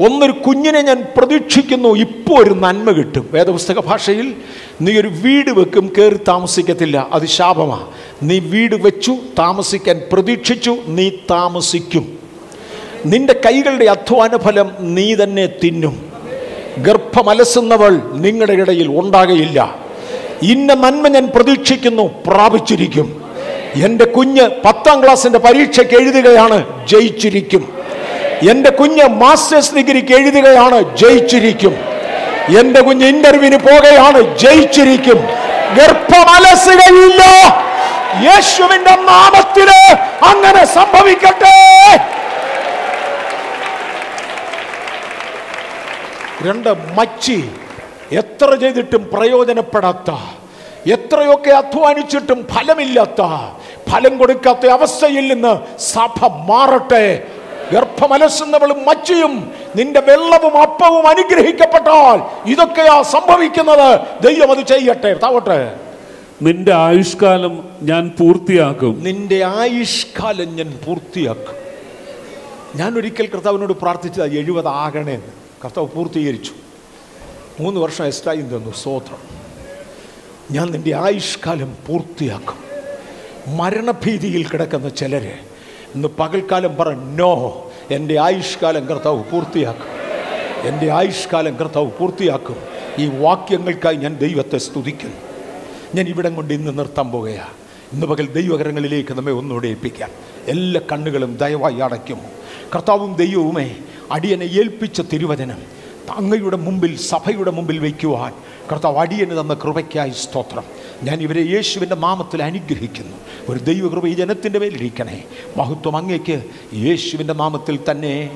ഒന്നൊരു കുഞ്ഞിനെ ഞാൻ പ്രതീക്ഷിക്കുന്നു ഇപ്പോൾ ഒരു നന്മ കിട്ടും. വേദപുസ്തക ഭാഷയിൽ നീ ഒരു വീട് വെക്കും കയറി താമസിക്കത്തില്ല. അത് ശാപമാണ് നീ വീട് വെച്ചു താമസിക്കാൻ പ്രതീക്ഷിച്ചു നീ താമസിക്കും. നിന്റെ കൈകളുടെ അധ്വാന ഫലം നീ തന്നെ തിന്നും. ഗർഭമലസുന്നവൾ നിങ്ങളുടെ ഇടയിൽ ഉണ്ടാകയില്ല. ഇന്ന നന്മ ഞാൻ പ്രതീക്ഷിക്കുന്നു പ്രാപിച്ചിരിക്കും. എന്റെ കുഞ്ഞ് പത്താം ക്ലാസ്സിന്റെ പരീക്ഷയ്ക്ക് എഴുതുകയാണ് ജയിച്ചിരിക്കും. എന്റെ കുഞ്ഞ് മാസ്റ്റേഴ്സ് ഡിഗ്രിക്ക് എഴുതുകയാണ് ജയിച്ചിരിക്കും. എന്റെ കുഞ്ഞ് ഇന്റർവ്യൂവിന് പോകുകയാണ് ജയിച്ചിരിക്കും. ഗർഭമലസുകയില്ല. യേശുവിന്റെ നാമത്തിൽ അങ്ങനെ സംഭവിക്കട്ടെ. രണ്ട് മച്ചി എത്ര ചെയ്തിട്ടും പ്രയോജനപ്പെടാത്ത എത്രയൊക്കെ അധ്വാനിച്ചിട്ടും ഫലമില്ലാത്ത ഫലം കൊടുക്കാത്ത അവസ്ഥയിൽ നിന്ന് സഭ മാറട്ടെ. ഗർഭമലസുന്നവളും മച്ചിയും നിന്റെ വെള്ളവും അപ്പവും അനുഗ്രഹിക്കപ്പെട്ടാൽ ഇതൊക്കെയാ സംഭവിക്കുന്നത്. ദൈവം അത് ചെയ്യട്ടെ. താവട്ടെ നിന്റെ ആയുഷ്കാലം ഞാൻ പൂർത്തിയാക്കും. നിന്റെ ആയുഷ്കാലം ഞാൻ പൂർത്തിയാക്കും. ഞാൻ ഒരിക്കൽ കർത്താവിനോട് പ്രാർത്ഥിച്ചത് എഴുപതാകണേന്ന്. കർത്താവ് പൂർത്തീകരിച്ചു. മൂന്ന് വർഷം എസ്റ്റായും തന്നു സ്വോത്രം ഞാൻ നിന്റെ ആയുഷ്കാലം പൂർത്തിയാക്കും. മരണഭീതിയിൽ കിടക്കുന്ന ചിലരെ ഇന്ന് പകൽക്കാലം പറ നോ എന്റെ ആയുഷ്കാലം കർത്താവ് പൂർത്തിയാക്കും. എന്റെ ആയുഷ്കാലം കർത്താവ് പൂർത്തിയാക്കും. ഈ വാക്യങ്ങൾക്കായി ഞാൻ ദൈവത്തെ സ്തുതിക്കുന്നു. ഞാൻ ഇവിടം കൊണ്ട് ഇന്ന് നിർത്താൻ പോകുകയാണ് ഇന്ന് പകൽ ദൈവകരങ്ങളിലേക്ക് നമ്മെ ഒന്നുകൂടെ ഏൽപ്പിക്കാം. എല്ലാ കണ്ണുകളും ദയവായി അടയ്ക്കും. കർത്താവും ദൈവവുമേ അടിയനെ ഏൽപ്പിച്ച തിരുവചനം അങ്ങയുടെ മുമ്പിൽ സഭയുടെ മുമ്പിൽ വയ്ക്കുവാൻ. കർത്താവ് അടിയന് തന്ന കൃപയ്ക്കായി സ്തോത്രം. ഞാൻ ഇവരെ യേശുവിന്റെ മാമത്തിൽ അനുഗ്രഹിക്കുന്നു. ഒരു ദൈവകൃപ ഈ ജനത്തിന്റെ മേലിരിക്കണേ. മഹത്വം അങ്ങേക്ക് യേശുവിന്റെ മാമത്തിൽ തന്നെ.